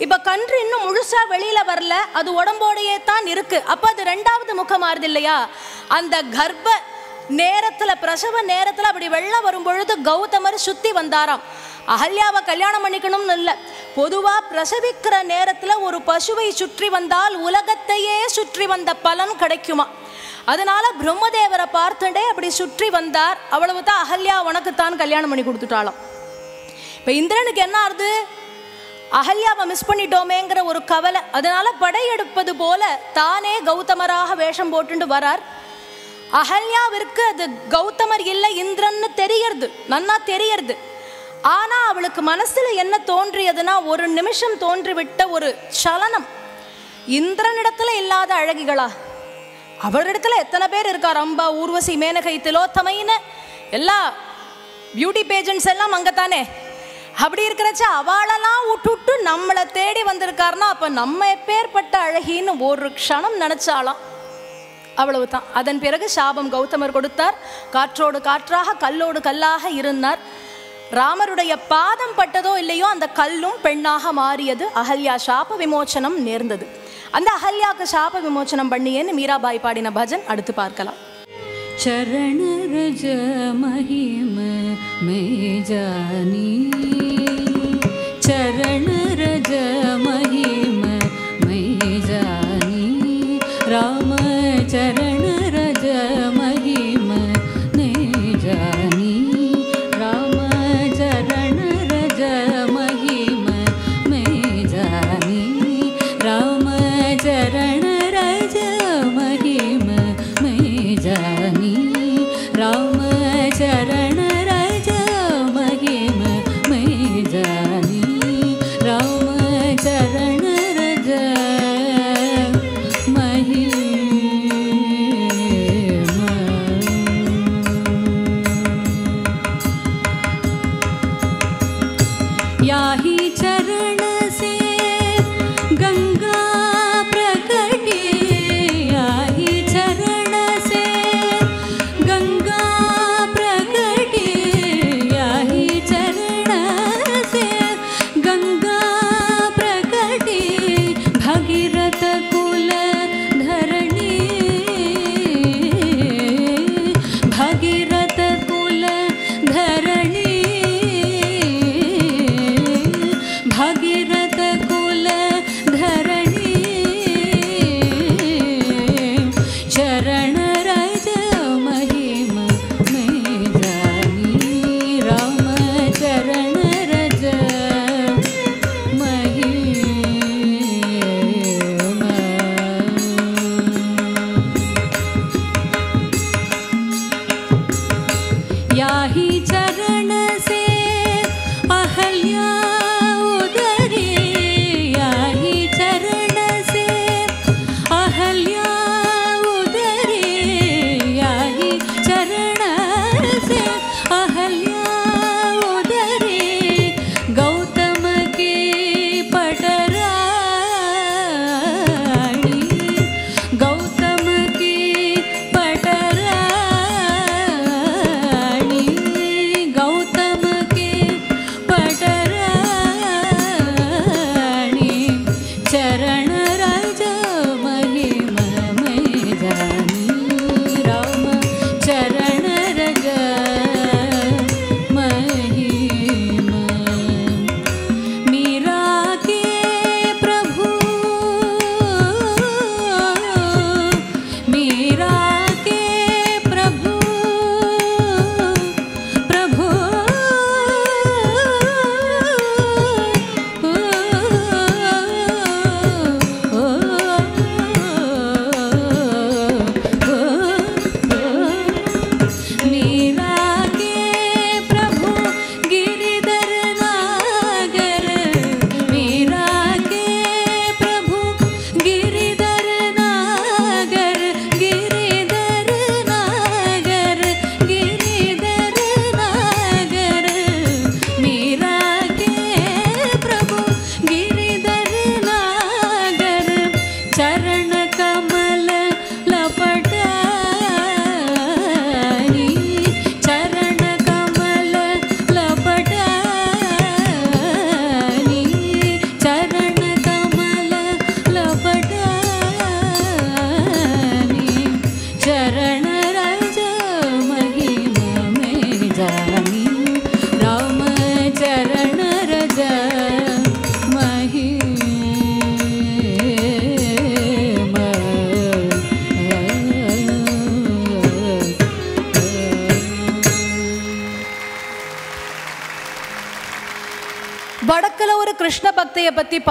இப்ப கன்று இன்னும் முழுசா வெளியில வரல. அது உடம்போடையே தான் இருக்கு. அப்ப அது ரெண்டாவது முகம் ஆறுது இல்லையா? அந்த கர்ப்ப நேரத்துல பிரசவ நேரத்துல அப்படி வெள்ளம் வரும் பொழுது கௌதமர் சுத்தி வந்தாராம். அகல்யாவை கல்யாணம் பண்ணிக்கணும்னு இல்லை. பொதுவா பிரசவிக்கிற நேரத்துல ஒரு பசுவை சுற்றி வந்தால் உலகத்தையே சுற்றி வந்த பலன் கிடைக்குமா? அதனால பிரம்மதேவரை பார்த்துட்டே அப்படி சுற்றி வந்தார். அவ்வளவுதான் அகல்யா உனக்குத்தான் கல்யாணம் பண்ணி கொடுத்துட்டாலும் இப்போ இந்திரனுக்கு என்ன ஆறுது? அகல்யாவை மிஸ் பண்ணிட்டோமேங்கிற ஒரு கவலை. அதனால படையெடுப்பது போல தானே கௌதமராக வேஷம் போட்டுண்டு வரார். அகல்யாவிற்கு அது கௌதமர் இல்லை இந்திரன்னு தெரியறது நன்னா தெரியறது ஆனா அவளுக்கு மனசுல என்ன தோன்றியதுன்னா ஒரு நிமிஷம் தோன்றிவிட்ட ஒரு சலனம். இந்திரனிடத்துல இல்லாத அழகிகளா? அவரிடத்துல எத்தனை பேர் இருக்கா? ரம்பா ஊர்வசி மேனகை திலோத்தமைன்னு. எல்லா பியூட்டி பேஜன்ஸ் எல்லாம் அங்கத்தானே? அப்படி இருக்கிறச்ச அவளெல்லாம் விட்டுட்டு நம்மளை தேடி வந்திருக்காருன்னா அப்போ நம்ம எப்பேற்பட்ட அழகின்னு ஒரு க்ஷணம் நினச்சாலாம். அவ்வளவுதான். அதன் பிறகு சாபம் கௌதமர் கொடுத்தார். காற்றோடு காற்றாக கல்லோடு கல்லாக இருந்தார். ராமருடைய பாதம் பட்டதோ இல்லையோ அந்த கல்லும் பெண்ணாக மாறியது. அகல்யா சாப விமோச்சனம் நேர்ந்தது. அந்த அகல்யாக்கு சாப விமோச்சனம் பண்ணியேன்னு மீராபாய் பாடின பஜன் அடுத்து பார்க்கலாம். சரண ரஜ மகிம மே ஜானி. चरण रज महिम मैं जानी। राम चरण रज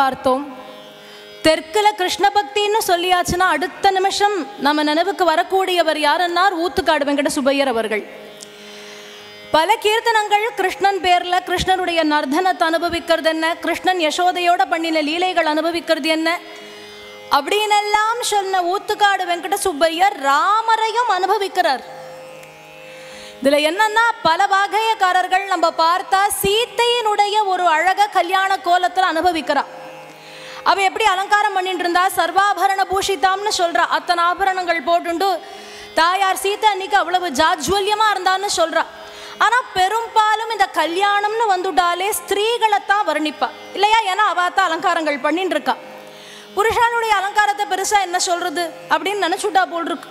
பார்த்தோம். தெற்குல கிருஷ்ண பக்தின்னு சொல்லியாச்சுன்னா அடுத்த நிமிஷம் நம்ம நினைவுக்கு வரக்கூடியவர் யாருன்னார்? ஊத்துக்காடு வெங்கட சுப்பையர் அவர்கள். பல கீர்த்தனங்கள் கிருஷ்ணன் பேர்ல கிருஷ்ணனுடைய நர்தனத்தை அனுபவிக்கிறது என்ன? கிருஷ்ணன் யசோதையோட பண்ணின லீலைகள் அனுபவிக்கிறது என்ன? அப்படின்னெல்லாம் சொன்ன ஊத்துக்காடு வெங்கட சுப்பையர் ராமரையும் அனுபவிக்கிறார். இதுல என்னன்னா பல வகையக்காரர்கள் நம்ம பார்த்தா சீத்தையினுடைய ஒரு அழக கல்யாண கோலத்துல அனுபவிக்கிறார் அவ எப்படி அலங்காரம் பண்ணிட்டு இருந்தா சர்வாபரண பூஷித்தாம்னு சொல்றா. அத்தனை ஆபரணங்கள் போட்டுண்டு தாயார் சீதா அன்னைக்கு அவ்வளவு ஜாஜ்வல்யமா இருந்தான்னு சொல்றா. ஆனா பெரும்பாலும் இந்த கல்யாணம்னு வந்துட்டாலே ஸ்திரீகளை தான் வர்ணிப்பா. இல்லையா? ஏன்னா அவ தான் அலங்காரங்கள் பண்ணிட்டு இருக்கா புருஷனுடைய அலங்காரத்தை பெருசா என்ன சொல்றது? அப்படின்னு நினைச்சுட்டா போல் இருக்கு.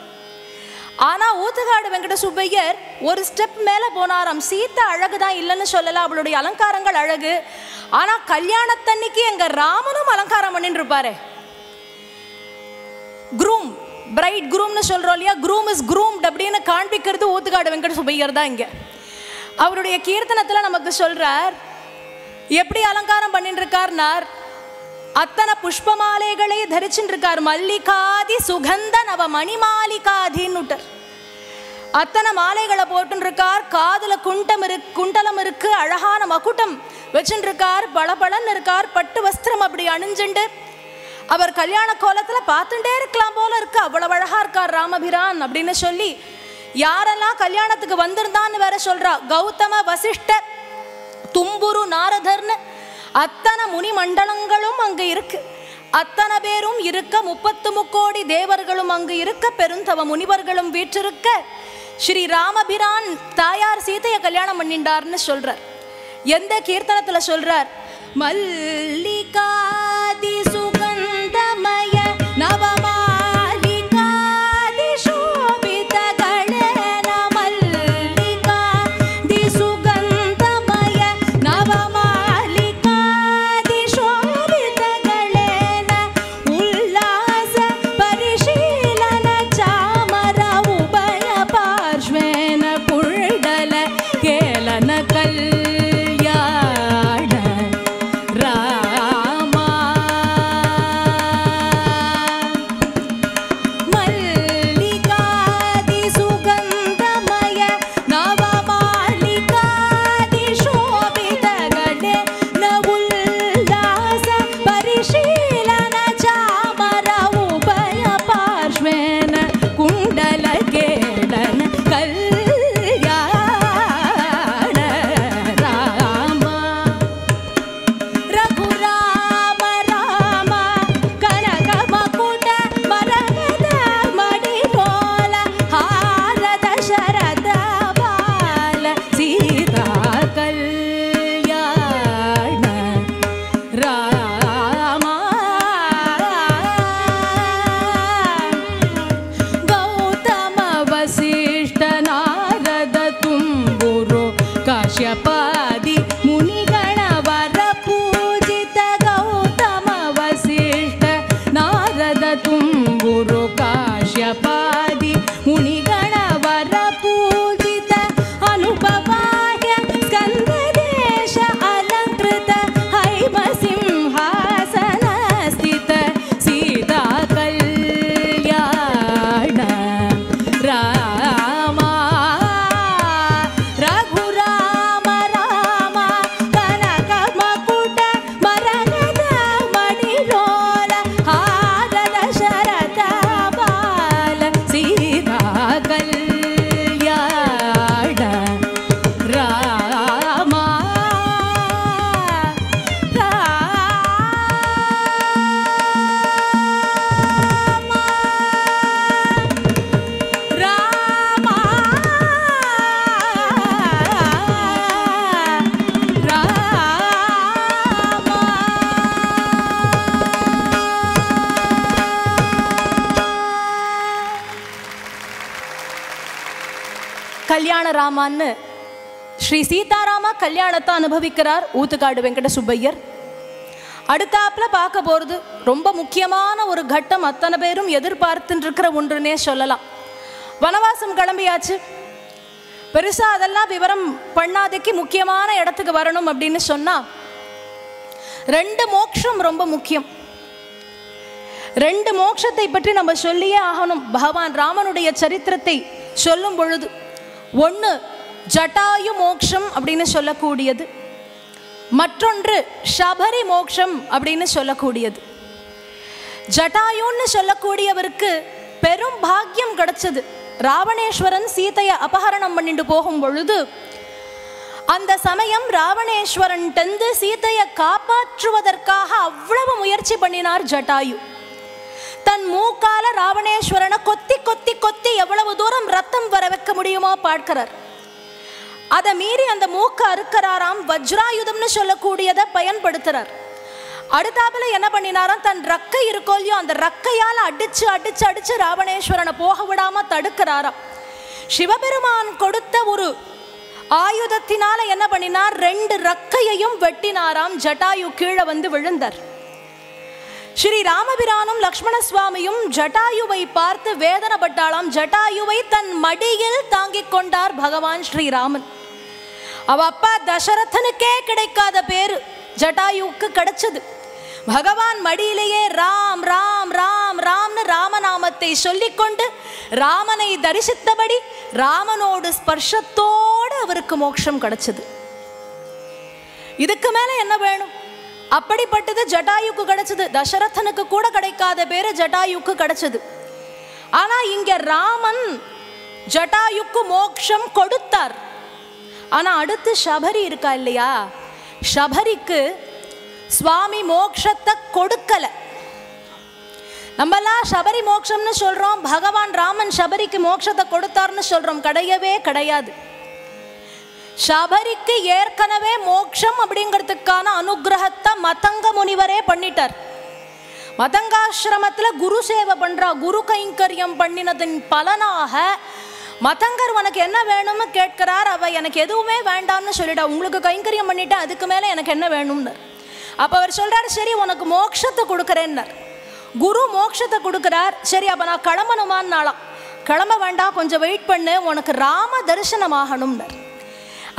ஆனா ஊத்துகாடு வெங்கட சுப்பையர் ஒரு ஸ்டெப் மேல போனாராம். சீத்தை அழகுதான் இல்லைன்னு சொல்லல அவளுடைய அலங்காரங்கள் அழகு. ஆனா கல்யாணத்தன்னைக்கு எங்க ராமனும் அலங்காரம் பண்ணிட்டு இருப்பாரு குரூம் பிரைட் குரூம்னு சொல்றோம் இல்லையா? குரூம் இஸ் குரூம்ட் அப்படின்னு காண்பிக்கிறது ஊத்துக்காடு வெங்கட சுப்பையர் தான் இங்க. அவருடைய கீர்த்தனத்துல நமக்கு சொல்றார் எப்படி அலங்காரம் பண்ணிட்டு இருக்கார்னார் அத்தனை புஷ்ப மாலைகளை தரிச்சுருக்கார் மல்லிகாதி சுகந்த நவ மணிமாலிகாதின்னுட்டார் அத்தனை மாலைகளை போட்டுருக்கார் காதுல குண்டம் இரு குண்டலம் இருக்கு அழகான மகுட்டம் வச்சுருக்கார் பளபளன்னு இருக்கார் பட்டு வஸ்திரம் அப்படி அணிஞ்சுண்டு. அவர் கல்யாண கோலத்துல பார்த்துட்டே இருக்கலாம் போல இருக்கு அவ்வளவு அழகா இருக்கார் ராமபிரான் அப்படின்னு சொல்லி. யாரெல்லாம் கல்யாணத்துக்கு வந்திருந்தான்னு வேற சொல்றா கௌதம வசிஷ்ட தும்புரு நாரதர்னு அத்தனை முனி மண்டலங்களும் இருக்கு. அத்தனை பேரும் இருக்க முப்பத்து முக்கோடி தேவர்களும் அங்கு இருக்க பெருந்தவ முனிவர்களும் வீற்றிருக்க. ஸ்ரீ ராமபிரான் தாயார் சீதையை கல்யாணம் பண்ணிண்டார்னு சொல்றார். எந்த கீர்த்தனத்துல சொல்றார்? மல்லிகாதி ஸ்ரீ சீதாராமா கல்யாணத்தை அனுபவிக்கிறார் ஊத்துக்காடு வெங்கட சுப்பையர் அடுத்தாப்புல பார்க்க போகிறது ரொம்ப முக்கியமான ஒரு கட்டம் அத்தனை பேரும் எதிர்பார்த்துட்டு இருக்கிற ஒன்றுனே சொல்லலாம். வனவாசம் கிளம்பியாச்சு. பெருசாக அதெல்லாம் விவரம் பண்ணாதைக்கு முக்கியமான இடத்துக்கு வரணும் அப்படின்னு சொன்னால் ரெண்டு மோட்சம் ரொம்ப முக்கியம். ரெண்டு மோட்சத்தை பற்றி நம்ம சொல்லியே ஆகணும். பகவான் ராமனுடைய சரித்திரத்தை சொல்லும் பொழுது ஒன்று ஜட்டாயு மோக்ஷம் அப்படின்னு சொல்லக்கூடியது. மற்றொன்று ஷபரி மோக்ஷம் அப்படின்னு சொல்லக்கூடியது. ஜட்டாயுன்னு சொல்லக்கூடியவருக்கு பெரும் பாக்கியம் கிடைச்சது. ராவணேஸ்வரன் சீதையை அபகரணம் பண்ணிட்டு போகும் பொழுது அந்த சமயம் ராவணேஸ்வரன் டெந்து சீதையை காப்பாற்றுவதற்காக அவ்வளவு முயற்சி பண்ணினார் ஜட்டாயு. தன் மூக்கால ராவணேஸ்வரனை கொத்தி கொத்தி கொத்தி எவ்வளவு தூரம் ரத்தம் வர வைக்க முடியுமோ பார்க்கிறார். அதை மீறி அந்த மூக்க அறுக்கிறாராம் வஜ்ராயுதம்னு சொல்லக்கூடியதை பயன்படுத்துறார். அடுத்தாப்புல என்ன பண்ணினாராம் தன் ரக்கை இருக்கோ இல்லையோ அந்த ரக்கையால் அடிச்சு அடிச்சு அடிச்சு ராவணேஸ்வரனை போக விடாம தடுக்கிறாராம். சிவபெருமான் கொடுத்த ஒரு ஆயுதத்தினால என்ன பண்ணினார் ரெண்டு ரக்கையையும் வெட்டினாராம் ஜட்டாயு கீழே வந்து விழுந்தார். ஸ்ரீ ராமபிரானும் லக்ஷ்மண சுவாமியும் ஜட்டாயுவை பார்த்து வேதனைப்பட்டாளாம். ஜட்டாயுவை தன் மடியில் தாங்கிக் கொண்டார் பகவான் ஸ்ரீராமன். அவ அப்பா தசரதனுக்கே கிடைக்காத பேரு. ஜட்டாயுவுக்கு கிடைச்சது. பகவான் மடியிலேயே ராம் ராம் ராம் ராம்னு ராமநாமத்தை சொல்லிக்கொண்டு ராமனை தரிசித்தபடி ராமனோடு ஸ்பர்ஷத்தோடு அவருக்கு மோட்சம் கிடைச்சது. இதுக்கு மேல என்ன வேணும்? அப்படிப்பட்டது ஜட்டாயுக்கு கிடைச்சது. தசரதனுக்கு கூட கிடைக்காத பேரு ஜட்டாயுக்கு கிடைச்சது. ஆனா இங்க ராமன் ஜட்டாயுக்கு மோக்ஷம் கொடுத்தார். ஆனா அடுத்து சபரி இருக்கா இல்லையா? சபரிக்கு சுவாமி மோக்ஷத்தை கொடுக்கல. நம்மலாம் சபரி மோக்ஷம்னு சொல்றோம். பகவான் ராமன் சபரிக்கு மோக்ஷத்தை கொடுத்தார்னு சொல்றோம். கிடையவே கிடையாது. சபரிக்கு ஏற்கனவே மோட்சம் அப்படிங்கிறதுக்கான அனுகிரகத்தை மதங்க முனிவரே பண்ணிட்டார். மதங்காசிரமத்தில் குரு சேவை பண்றா குரு கைங்கரியம் பண்ணினதின் பலனாக மதங்கர் உனக்கு என்ன வேணும்னு கேட்கிறார் அவ எனக்கு எதுவுமே வேண்டாம்னு சொல்லிட்டா. உங்களுக்கு கைங்கரியம் பண்ணிட்டு அதுக்கு மேலே எனக்கு என்ன வேணும்னு. அப்ப அவர் சொல்றாரு சரி உனக்கு மோட்சத்தை கொடுக்குறேன்னார். குரு மோட்சத்தை கொடுக்குறார் சரி அப்ப நான் கிளம்பணுமான்னாலாம் கிளம்ப வேண்டாம் கொஞ்சம் வெயிட் பண்ணு உனக்கு ராம தரிசனம்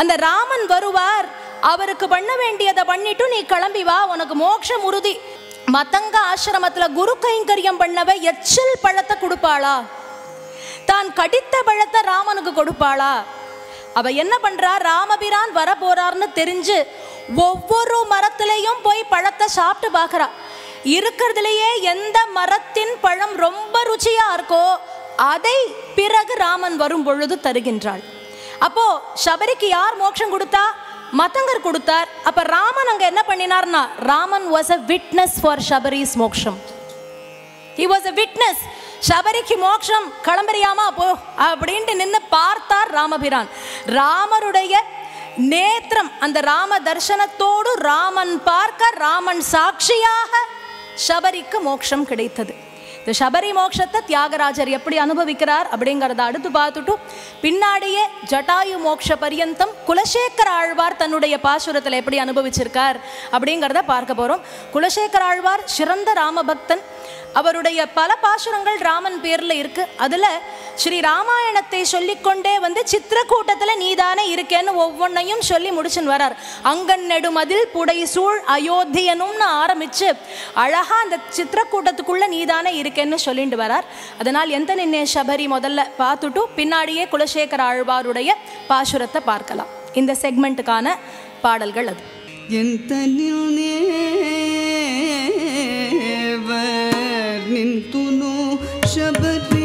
அந்த ராமன் வருவார். அவருக்கு பண்ண வேண்டியதை பண்ணிட்டு நீ கிளம்பி வா உனக்கு மோட்சம் உறுதி. மதங்க ஆசிரமத்துல குரு கைங்கரியம் பண்ணவ எச்சில் பழத்தை கொடுப்பாளா? தான் கடித்த பழத்தை ராமனுக்கு கொடுப்பாளா? அவ என்ன பண்றா? ராமபிரான் வர போறார்னு தெரிஞ்சு ஒவ்வொரு மரத்திலையும் போய் பழத்தை சாப்பிட்டு பார்க்கறா இருக்கிறதுலையே எந்த மரத்தின் பழம் ரொம்ப ருச்சியா இருக்கோ அதை பிறகு ராமன் வரும் பொழுது தருகின்றாள். அப்போ சபரிக்கு யார் மோட்சம் கொடுத்தா? மத்தங்கர் கொடுத்தார். அப்ப ராமன் அங்க என்ன பண்ணினார்னா Raman was a witness for Shabari's moksham he was a witness சபரிக்கு மோட்சம் கிளம்புறியாமா போ அப்படின்ட்டு நின்று பார்த்தார் ராமபிரான். ராமருடைய நேத்திரம் அந்த ராம தர்சனத்தோடு ராமன் பார்க்க ராமன் சாட்சியாக சபரிக்கு மோட்சம் கிடைத்தது. இந்த சபரி மோட்சத்தை தியாகராஜர் எப்படி அனுபவிக்கிறார் அப்படிங்கிறத அடுத்து பார்த்துட்டு பின்னாடியே ஜட்டாயு மோட்ச பரியந்தம் குலசேகர ஆழ்வார் தன்னுடைய பாசுரத்தில் எப்படி அனுபவிச்சிருக்கார் அப்படிங்கிறத பார்க்க போகிறோம் குலசேகர ஆழ்வார் சிறந்த ராமபக்தன் அவருடைய பல பாசுரங்கள் ராமன் பேர்ல இருக்கு. அதுல ஸ்ரீ ராமாயணத்தை சொல்லிக்கொண்டே வந்து சித்திரக்கூட்டத்துல நீதானே இருக்கேன்னு ஒவ்வொன்றையும் சொல்லி முடிச்சுன்னு வரார். அங்கன் நெடுமதில் புடை சூழ் அயோத்தியனும்னு ஆரம்பிச்சு அழகா அந்த சித்திரக்கூட்டத்துக்குள்ள நீதானே இருக்கேன்னு சொல்லிட்டு வரார். அதனால் எந்த நின்னே சபரி முதல்ல பார்த்துட்டு பின்னாடியே குலசேகர ஆழ்வாருடைய பாசுரத்தை பார்க்கலாம். இந்த செக்மெண்ட்டுக்கான பாடல்கள் அது. ஜென்தனில் நேவர் நின் துணு ஷபர்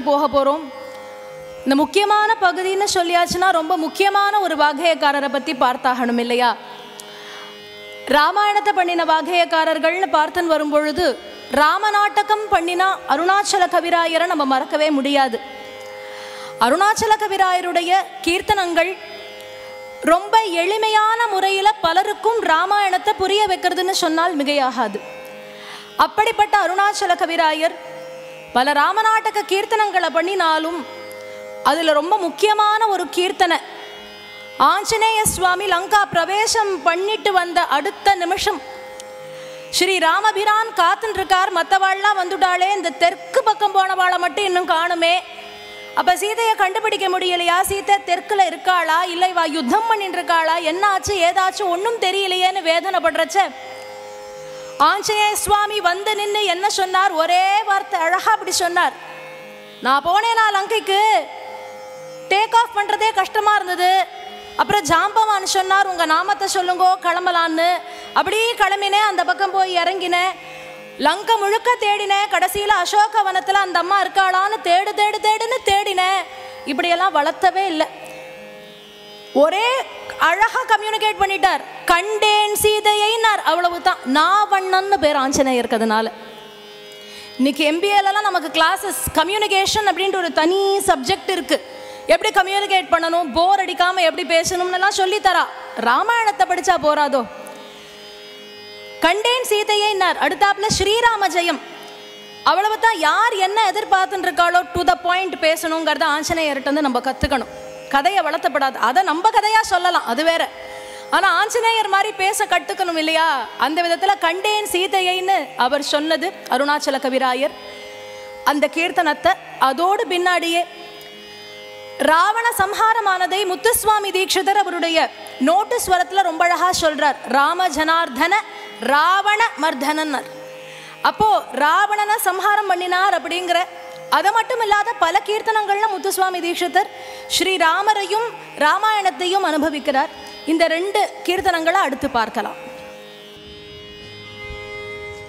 பார்த்து போக போகிறோம் இந்த முக்கியமான பகுதின்னு சொல்லியாச்சுன்னா ரொம்ப முக்கியமான ஒரு வாகையக்காரரை பற்றி பார்த்தாகணும் இல்லையா? ராமாயணத்தை பண்ணின வாகையக்காரர்கள்னு பார்த்துன்னு வரும்பொழுது ராமநாட்டகம் பண்ணினா அருணாச்சல கவிராயரை நம்ம மறக்கவே முடியாது. அருணாச்சல கவிராயருடைய கீர்த்தனங்கள் ரொம்ப எளிமையான முறையில் பலருக்கும் ராமாயணத்தை புரிய வைக்கிறதுன்னு சொன்னால் மிகையாகாது. அப்படிப்பட்ட அருணாச்சல கவிராயர் பல ராமநாட்டக கீர்த்தனங்களை பண்ணினாலும் அதில் ரொம்ப முக்கியமான ஒரு கீர்த்தனை. ஆஞ்சநேய சுவாமி லங்கா பிரவேசம் பண்ணிட்டு வந்த அடுத்த நிமிஷம். ஸ்ரீ ராமபிரான் காத்துருக்கார் மற்றவாள்லாம் வந்துட்டாளே இந்த தெற்கு பக்கம் போனவாளை மட்டும் இன்னும் காணுமே. அப்போ சீதையை கண்டுபிடிக்க முடியலையா? சீதை தெற்கில் இருக்காளா? இல்லை வா யுத்தம் பண்ணிட்டு இருக்காளா என்னாச்சு ஏதாச்சும் ஒன்றும் தெரியலையேன்னு வேதனைப்படுறச்ச. ஆஞ்சநேய சுவாமி வந்து நின்று என்ன சொன்னார்? ஒரே வார்த்தை அழகா அப்படி சொன்னார். நான் போனேனா லங்கைக்கு. டேக் ஆஃப் பண்ணுறதே கஷ்டமாக இருந்தது. அப்புறம் ஜாம்பவான் சொன்னார் உங்கள் நாமத்தை சொல்லுங்கோ கிளம்பலான்னு. அப்படியே கிளம்பினேன் அந்த பக்கம் போய் இறங்கினேன். லங்கை முழுக்க தேடினேன். கடைசியில் அசோக வனத்தில் அந்த அம்மா இருக்காளான்னு தேடு தேடு தேடுன்னு தேடினேன். இப்படியெல்லாம் வளர்த்தவே இல்லை. ஒரே அழகாக கம்யூனிகேட் பண்ணிட்டார். கண்டேன் சீதையினார் அவ்வளவுதான். நான் வண்ணன்னு பேர் ஆஞ்சநேயர் இருக்கிறதுனால இன்னைக்கு எம்பிஏலலாம் நமக்கு கிளாஸஸ் கம்யூனிகேஷன் அப்படின்ற ஒரு தனி சப்ஜெக்ட் இருக்குது எப்படி கம்யூனிகேட் பண்ணணும்? போர் அடிக்காமல் எப்படி பேசணும்னுலாம் சொல்லித்தரா. ராமாயணத்தை படிச்சா போராதோ? கண்டேன் சீதையை அடுத்தாப்புல ஸ்ரீராம ஜெயம். அவ்வளவுதான். யார் என்ன எதிர்பார்த்துட்டு இருக்காளோ டு த பாயிண்ட் பேசணுங்கிறத ஆஞ்சநேயர்கிட்ட வந்து நம்ம கற்றுக்கணும் கதையை வளர்த்தப்படாது. அதை நம்ம கதையாக சொல்லலாம். அது வேற. ஆனா ஆஞ்சநேயர் மாதிரி பேச கட்டுக்கணும் இல்லையா? அந்த விதத்துல கண்டேன் சீதையைன்னு அவர் சொன்னது அருணாச்சல கவிராயர். அந்த கீர்த்தனத்தை அதோடு பின்னாடியே ராவண சம்ஹாரமானதை முத்துசுவாமி தீட்சிதர் அவருடைய நோட்டு ஸ்வரத்துல ரொம்ப அழகா சொல்றார். ராம ஜனார்தன ராவண மர்தனர் அப்போ ராவணனை சம்ஹாரம் பண்ணினார் அப்படிங்கிற அதை மட்டும் இல்லாத பல கீர்த்தனங்கள்ல முத்துசுவாமி தீட்சிதர் ஸ்ரீராமரையும் ராமாயணத்தையும் அனுபவிக்கிறார். இந்த ரெண்டு கீர்த்தனங்களை அடுத்து பார்க்கலாம்.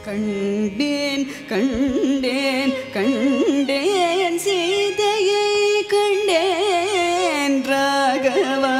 கண்டேன் கண்டேன் கண்டேன் சீதையை கண்டேன் ராகவா.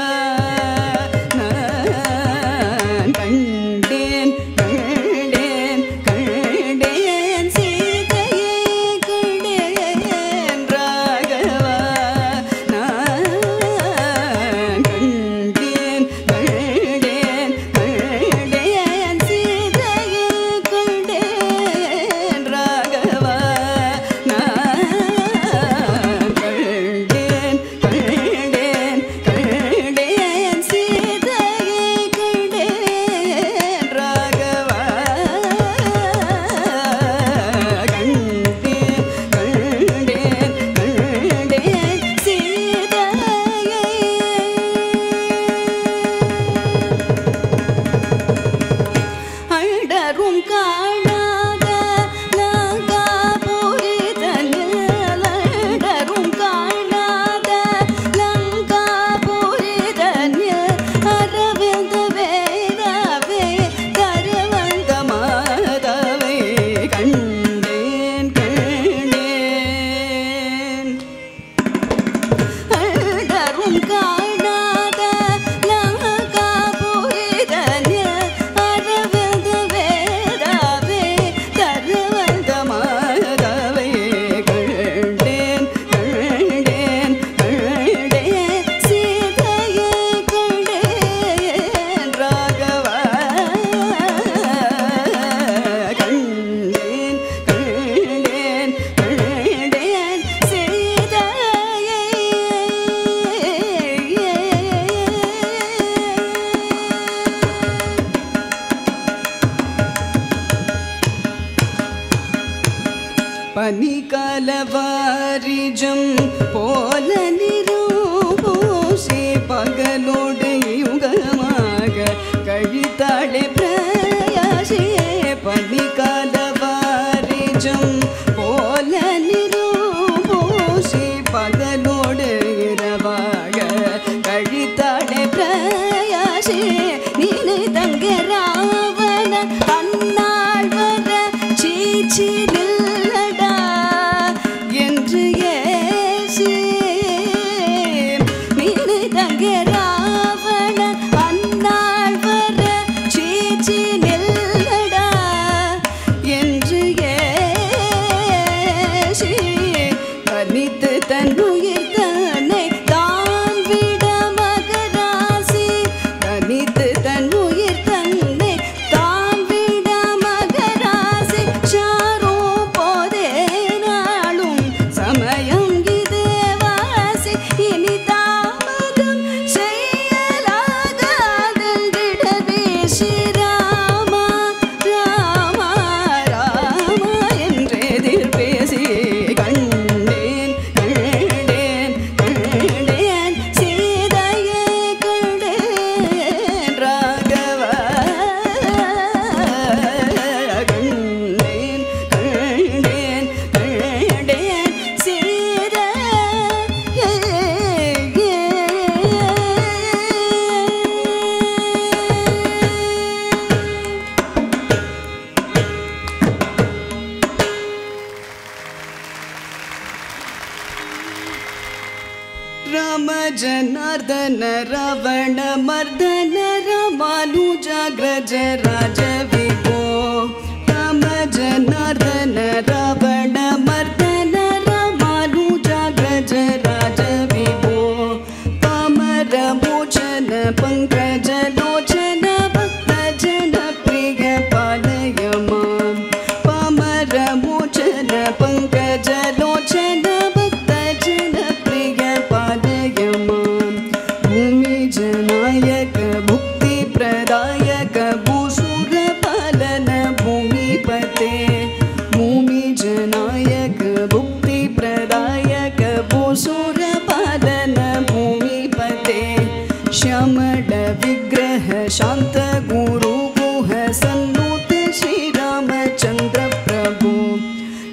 श्यमड विग्रह शान्त गुरु गुह सन्नुत श्रीरामचन्द्र प्रभु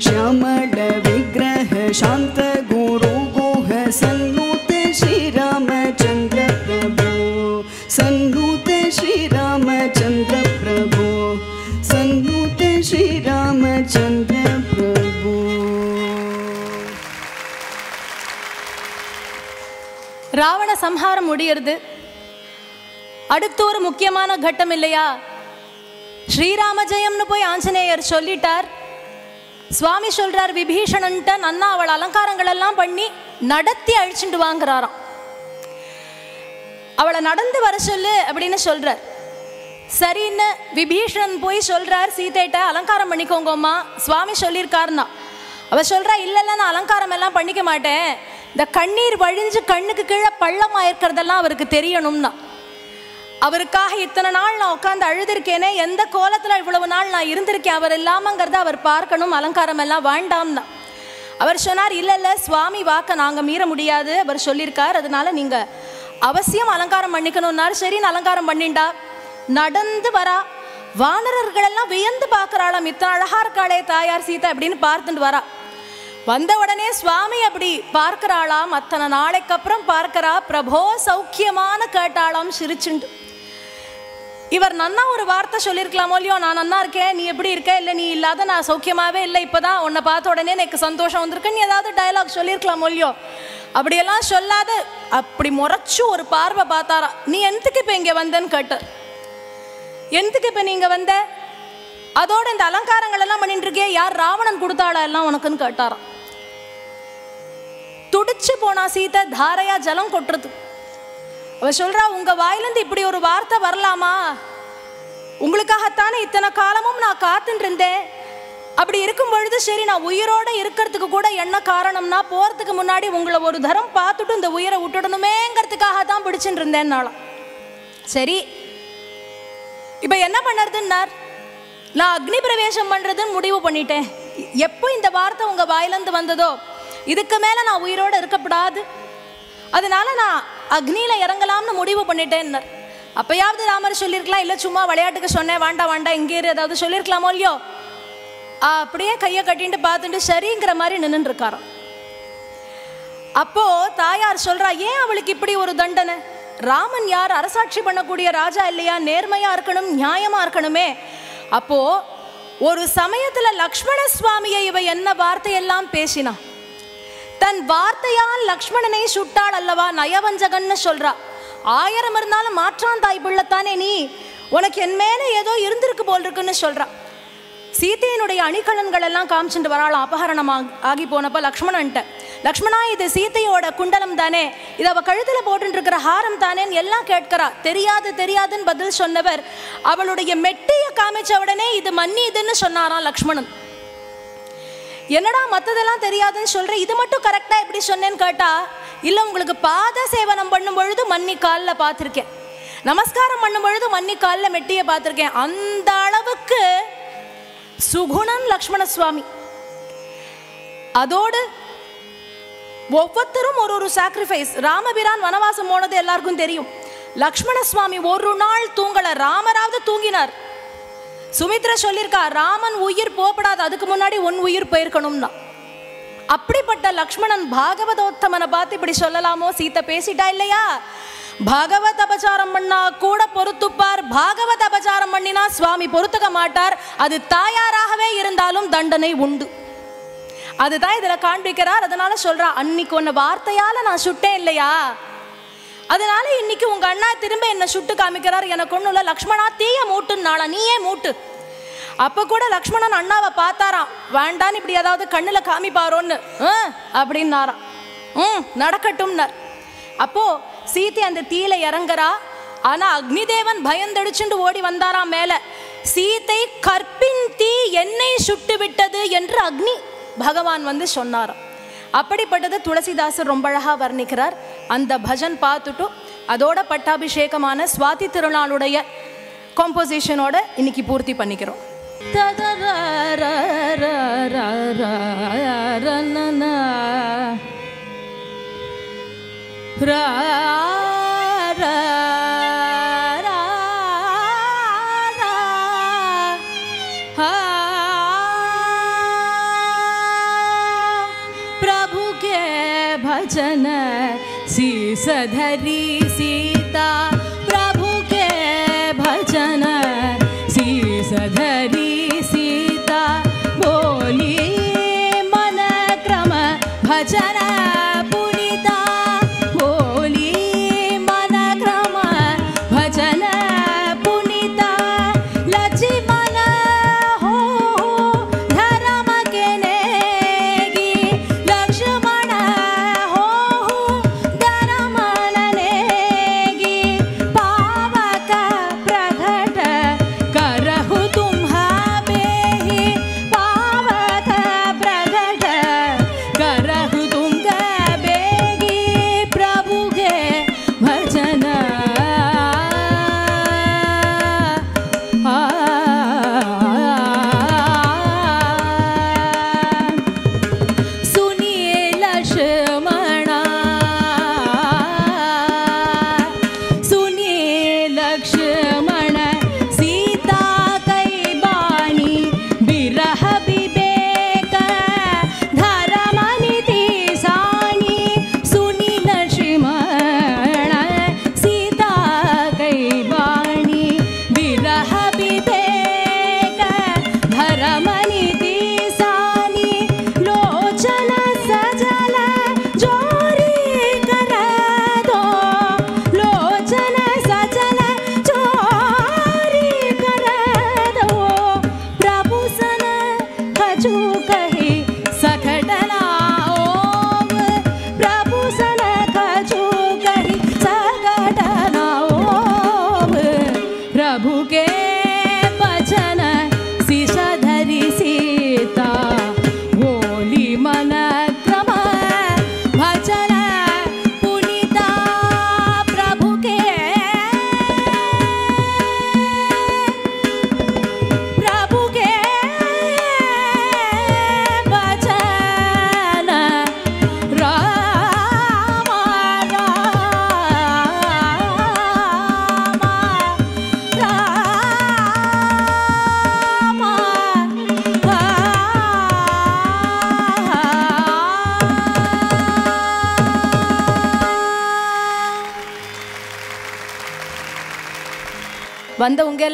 श्यमड विग्रह शान्त गुरु गुह सन्नुत श्रीरामचन्द्र प्रभु सन्नुत श्रीरामचन्द्र प्रभु सन्नुत श्रीरामचन्द्र प्रभु ராவண சம்ஹாரம் முடியறது அடுத்து ஒரு முக்கியமான கட்டம் இல்லையா? ஸ்ரீராம ஜெயம்னு போய் ஆஞ்சநேயர் சொல்லிட்டார். சுவாமி சொல்றார் விபீஷணன்ட்ட நன்னா அவள் அலங்காரங்கள் எல்லாம் பண்ணி நடத்தி அழிச்சுட்டு வாங்குறாராம். அவளை நடந்து வர சொல்லு அப்படின்னு சொல்றார். சரின்னு விபீஷணன் போய் சொல்றார் சீதைட்ட அலங்காரம் பண்ணிக்கோங்கம்மா. சுவாமி சொல்லியிருக்காருன்னா. அவ சொல்றா இல்ல இல்ல நான் அலங்காரம் எல்லாம் பண்ணிக்க மாட்டேன். இந்த கண்ணீர் வழிஞ்சு கண்ணுக்கு கீழே பள்ளமா இருக்கிறதெல்லாம் அவருக்கு தெரியணும்னா. அவருக்காக இத்தனை நாள் நான் உட்காந்து அழுதுருக்கேனே எந்த கோலத்துல இவ்வளவு நாள் நான் இருந்திருக்கேன் அவர் இல்லாமங்கிறத அவர் பார்க்கணும் அலங்காரம் எல்லாம் வேண்டாம் தான் அவர் சொன்னார் இல்ல இல்ல சுவாமி வாக்க நாங்க மீற முடியாது. அவர் சொல்லியிருக்கார் அதனால நீங்க அவசியம் அலங்காரம் பண்ணிக்கணும்னார். சரின்னு அலங்காரம் பண்ணிண்டா. நடந்து வரா. வானரர்கள் எல்லாம் வியந்து பார்க்கறாளாம். இத்தனை அழகா இருக்காளே தாயார் சீதா அப்படின்னு பார்த்துட்டு வரா. வந்த உடனே சுவாமி அப்படி பார்க்கறாளாம். அத்தனை நாளைக்கு அப்புறம் பார்க்கறா. பிரபோ சௌக்கியமான கேட்டாளாம் சிரிச்சுண்டு. இவர் நன்னா ஒரு வார்த்தை சொல்லியிருக்கலாமோ இல்லையோ நான் நன்னா இருக்கேன் நீ எப்படி இருக்க? இல்லை நீ இல்லாத நான் சௌக்கியமாகவே இல்லை. இப்போ தான் உன்னை பார்த்த உடனே எனக்கு சந்தோஷம் வந்திருக்கு. நீ ஏதாவது டயலாக் சொல்லியிருக்கலாமோ இல்லையோ? அப்படியெல்லாம் சொல்லாத அப்படி முறைச்சு ஒரு பார்வை பார்த்தாரா நீ எந்தக்கு இப்போ இங்கே வந்தேன்னு கேட்டார் எந்தக்கு இப்போ நீங்க வந்த? அதோட இந்த அலங்காரங்கள் எல்லாம் பண்ணிட்டு இருக்கியே யார் ராவணன் கொடுத்தாளா எல்லாம் உனக்குன்னு கேட்டாராம். துடிச்சு போனா சீதை தாரையா ஜலம் கொட்டுறது அவ சொல்றா உங்க வாயிலிருந்து இப்படி ஒரு வார்த்தை வரலாமா? உங்களுக்காகத்தானே இத்தனை காலமும் நான் காத்துட்டு இருந்தேன் அப்படி இருக்கும் பொழுது சரி நான் உயிரோட இருக்கிறதுக்கு கூட என்ன காரணம்னா போறதுக்கு முன்னாடி உங்களை ஒரு தரம் பார்த்துட்டு இந்த உயிரை விட்டுடணுமேங்கிறதுக்காக தான் பிடிச்சிட்டு இருந்தேன்னாலாம் சரி இப்போ என்ன பண்ணுறதுன்னார்? நான் அக்னி பிரவேசம் பண்ணுறதுன்னு முடிவு பண்ணிட்டேன். எப்போ இந்த வார்த்தை உங்கள் வாயிலேருந்து வந்ததோ இதுக்கு மேலே நான் உயிரோடு இருக்கப்படாது. அதனால நான் அக்னியில் இறங்கலாம்னு முடிவு பண்ணிட்டேன் அப்பயாவது ராமர் சொல்லியிருக்கலாம் இல்லை சும்மா விளையாட்டுக்கு சொன்னேன் வேண்டாம் வேண்டாம் இங்கே இரு ஏதாவது சொல்லியிருக்கலாமோ இல்லையோ? ஆ, அப்படியே கையை கட்டிட்டு பார்த்துட்டு சரிங்கிற மாதிரி நின்றுட்டு இருக்காராம். அப்போ தாயார் சொல்றா ஏன் அவளுக்கு இப்படி ஒரு தண்டனை? ராமன் யார்? அரசாட்சி பண்ணக்கூடிய ராஜா இல்லையா? நேர்மையா இருக்கணும் நியாயமா இருக்கணுமே. அப்போ ஒரு சமயத்துல லக்ஷ்மண சுவாமியை இவ என்ன வார்த்தையெல்லாம் பேசினா தன் வார்த்தையால் லக்ஷ்மணனை சுட்டாள் அல்லவா? நயவஞ்சகன்னு சொல்றா. ஆயிரம் இருந்தாலும் மாற்றான் தாய் பிள்ளைத்தானே நீ? உனக்கு என் மேல ஏதோ இருந்திருக்கு போல் இருக்குன்னு சொல்றா. சீதையினுடைய அணிகலன்கள் எல்லாம் காமிச்சுட்டு வராளாம். அபகரணம் ஆகி- போனப்ப லக்ஷ்மணன்ட்ட லக்ஷ்மணா இது சீதையோட குண்டலம் தானே? இது அவ கழுத்துல போட்டு இருக்கிற ஹாரம் தானேன்னு எல்லாம் கேட்கிறா. தெரியாது தெரியாதுன்னு பதில் சொன்னவர் அவளுடைய மெட்டையை காமிச்ச உடனே இது மன்னி இதுன்னு சொன்னாராம் லக்ஷ்மணன். என்னடா மத்ததெல்லாம் தெரியாதுன்னு சொல்கிறேன் இது மட்டும் கரெக்டா எப்படி சொன்னேன்னு கேட்டா இல்ல உங்களுக்கு பாத சேவனம் பண்ணும் பொழுது மன்னி காலில் பார்த்துருக்கேன். நமஸ்காரம் பண்ணும் பொழுது மன்னி காலில் மெட்டியை பார்த்துருக்கேன். அந்த அளவுக்கு சுகுணன் லக்ஷ்மண சுவாமி அதோடு ஒவ்வொருத்தரும் ஒரு ஒரு சாக்ரிஃபைஸ் ராமபிரான் வனவாசம் போனது எல்லாருக்கும் தெரியும். லக்ஷ்மண சுவாமி ஒரு நாள் தூங்கல. ராமராவது தூங்கினார். சுமித்ரா சொல்லியிருக்கா ராமன் உயிர் போகப்படாது அதுக்கு முன்னாடி உன் உயிர் போயிருக்கணும்னா. அப்படிப்பட்ட லக்ஷ்மணன் பாகவதோத்தமனை பார்த்து இப்படி சொல்லலாமோ? சீத்தை பேசிட்டா இல்லையா? பாகவத் அபச்சாரம் பண்ணா கூட பொறுத்துப்பார். பாகவத் அபச்சாரம் பண்ணினா சுவாமி பொறுத்துக்க மாட்டார். அது தாயாராகவே இருந்தாலும் தண்டனை உண்டு. அதுதான் இதுல காண்பிக்கிறார். அதனால சொல்றா அன்னைக்கு உன்னை வார்த்தையால நான் சுட்டேன் இல்லையா? அதனால இன்னைக்கு உங்க அண்ணா திரும்ப என்ன சுட்டு காமிக்கிறார். எனக்கு ஒண்ணும் இல்ல. லக்ஷ்மணா தீய மூட்டுன்னாளா நீயே மூட்டு. அப்ப கூட லக்ஷ்மணன் அண்ணாவை பார்த்தாராம். வேண்டான்னு இப்படி ஏதாவது கண்ணுல காமிப்பாரோன்னு. "ஆ," அப்படின்னாராம் ம் நடக்கட்டும்னார். அப்போ சீத்தை அந்த தீயில இறங்குறா. ஆனா அக்னிதேவன் பயந்தடிச்சுண்டு ஓடி வந்தாராம் மேல. சீத்தை கற்பின் தீ என்னை சுட்டு விட்டது என்று அக்னி பகவான் வந்து சொன்னாராம். அப்படிப்பட்டது துளசிதாசர் ரொம்ப அழகா வர்ணிக்கிறார். அந்த பஜன் பார்த்துட்டு அதோட பட்டாபிஷேகமான சுவாதி திருநாளுடைய காம்போசிஷனோட இன்னைக்கு பூர்த்தி பண்ணிக்கிறோம். ரா सधरी।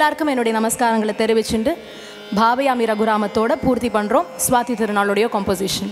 എല്ലാവർക്കും എന്നോട് നമസ്കാരങ്ങൾ തെരുവിച്ചിട്ട് ഭാവയാമി രഘുരാമത്തോടെ പൂർത്തി പണ്ടോം സ്വാതി തിരുനാളുടയോ കോമ്പോസിഷൻ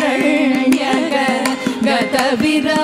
கரண்யக கதவிரா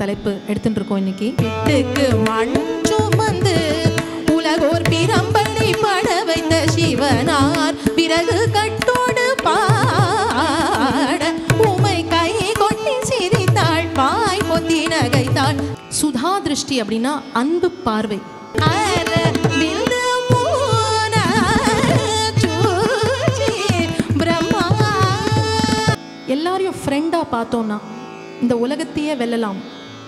தலைப்பு எடுத்துட்டு இருக்கோம் இன்னைக்கு. வீட்டுக்கு மண் சுமந்து உலகோர் பிரம்பனை பட வைத்த சிவனார் பிறகு கட்டோடு பாட உமை கை கொட்டி சிரித்தாள் பாய் பொத்தி நகைத்தாள். சுதா திருஷ்டி அப்படின்னா அன்பு பார்வை. பிரம்மா. எல்லாரையும் ஃப்ரெண்டாக பார்த்தோன்னா இந்த உலகத்தையே வெல்லலாம்.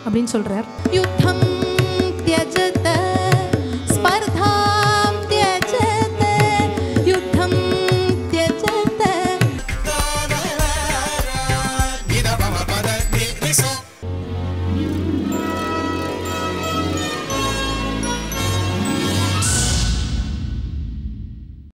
அப்படின்னு சொல்கிறார் யுத்தம்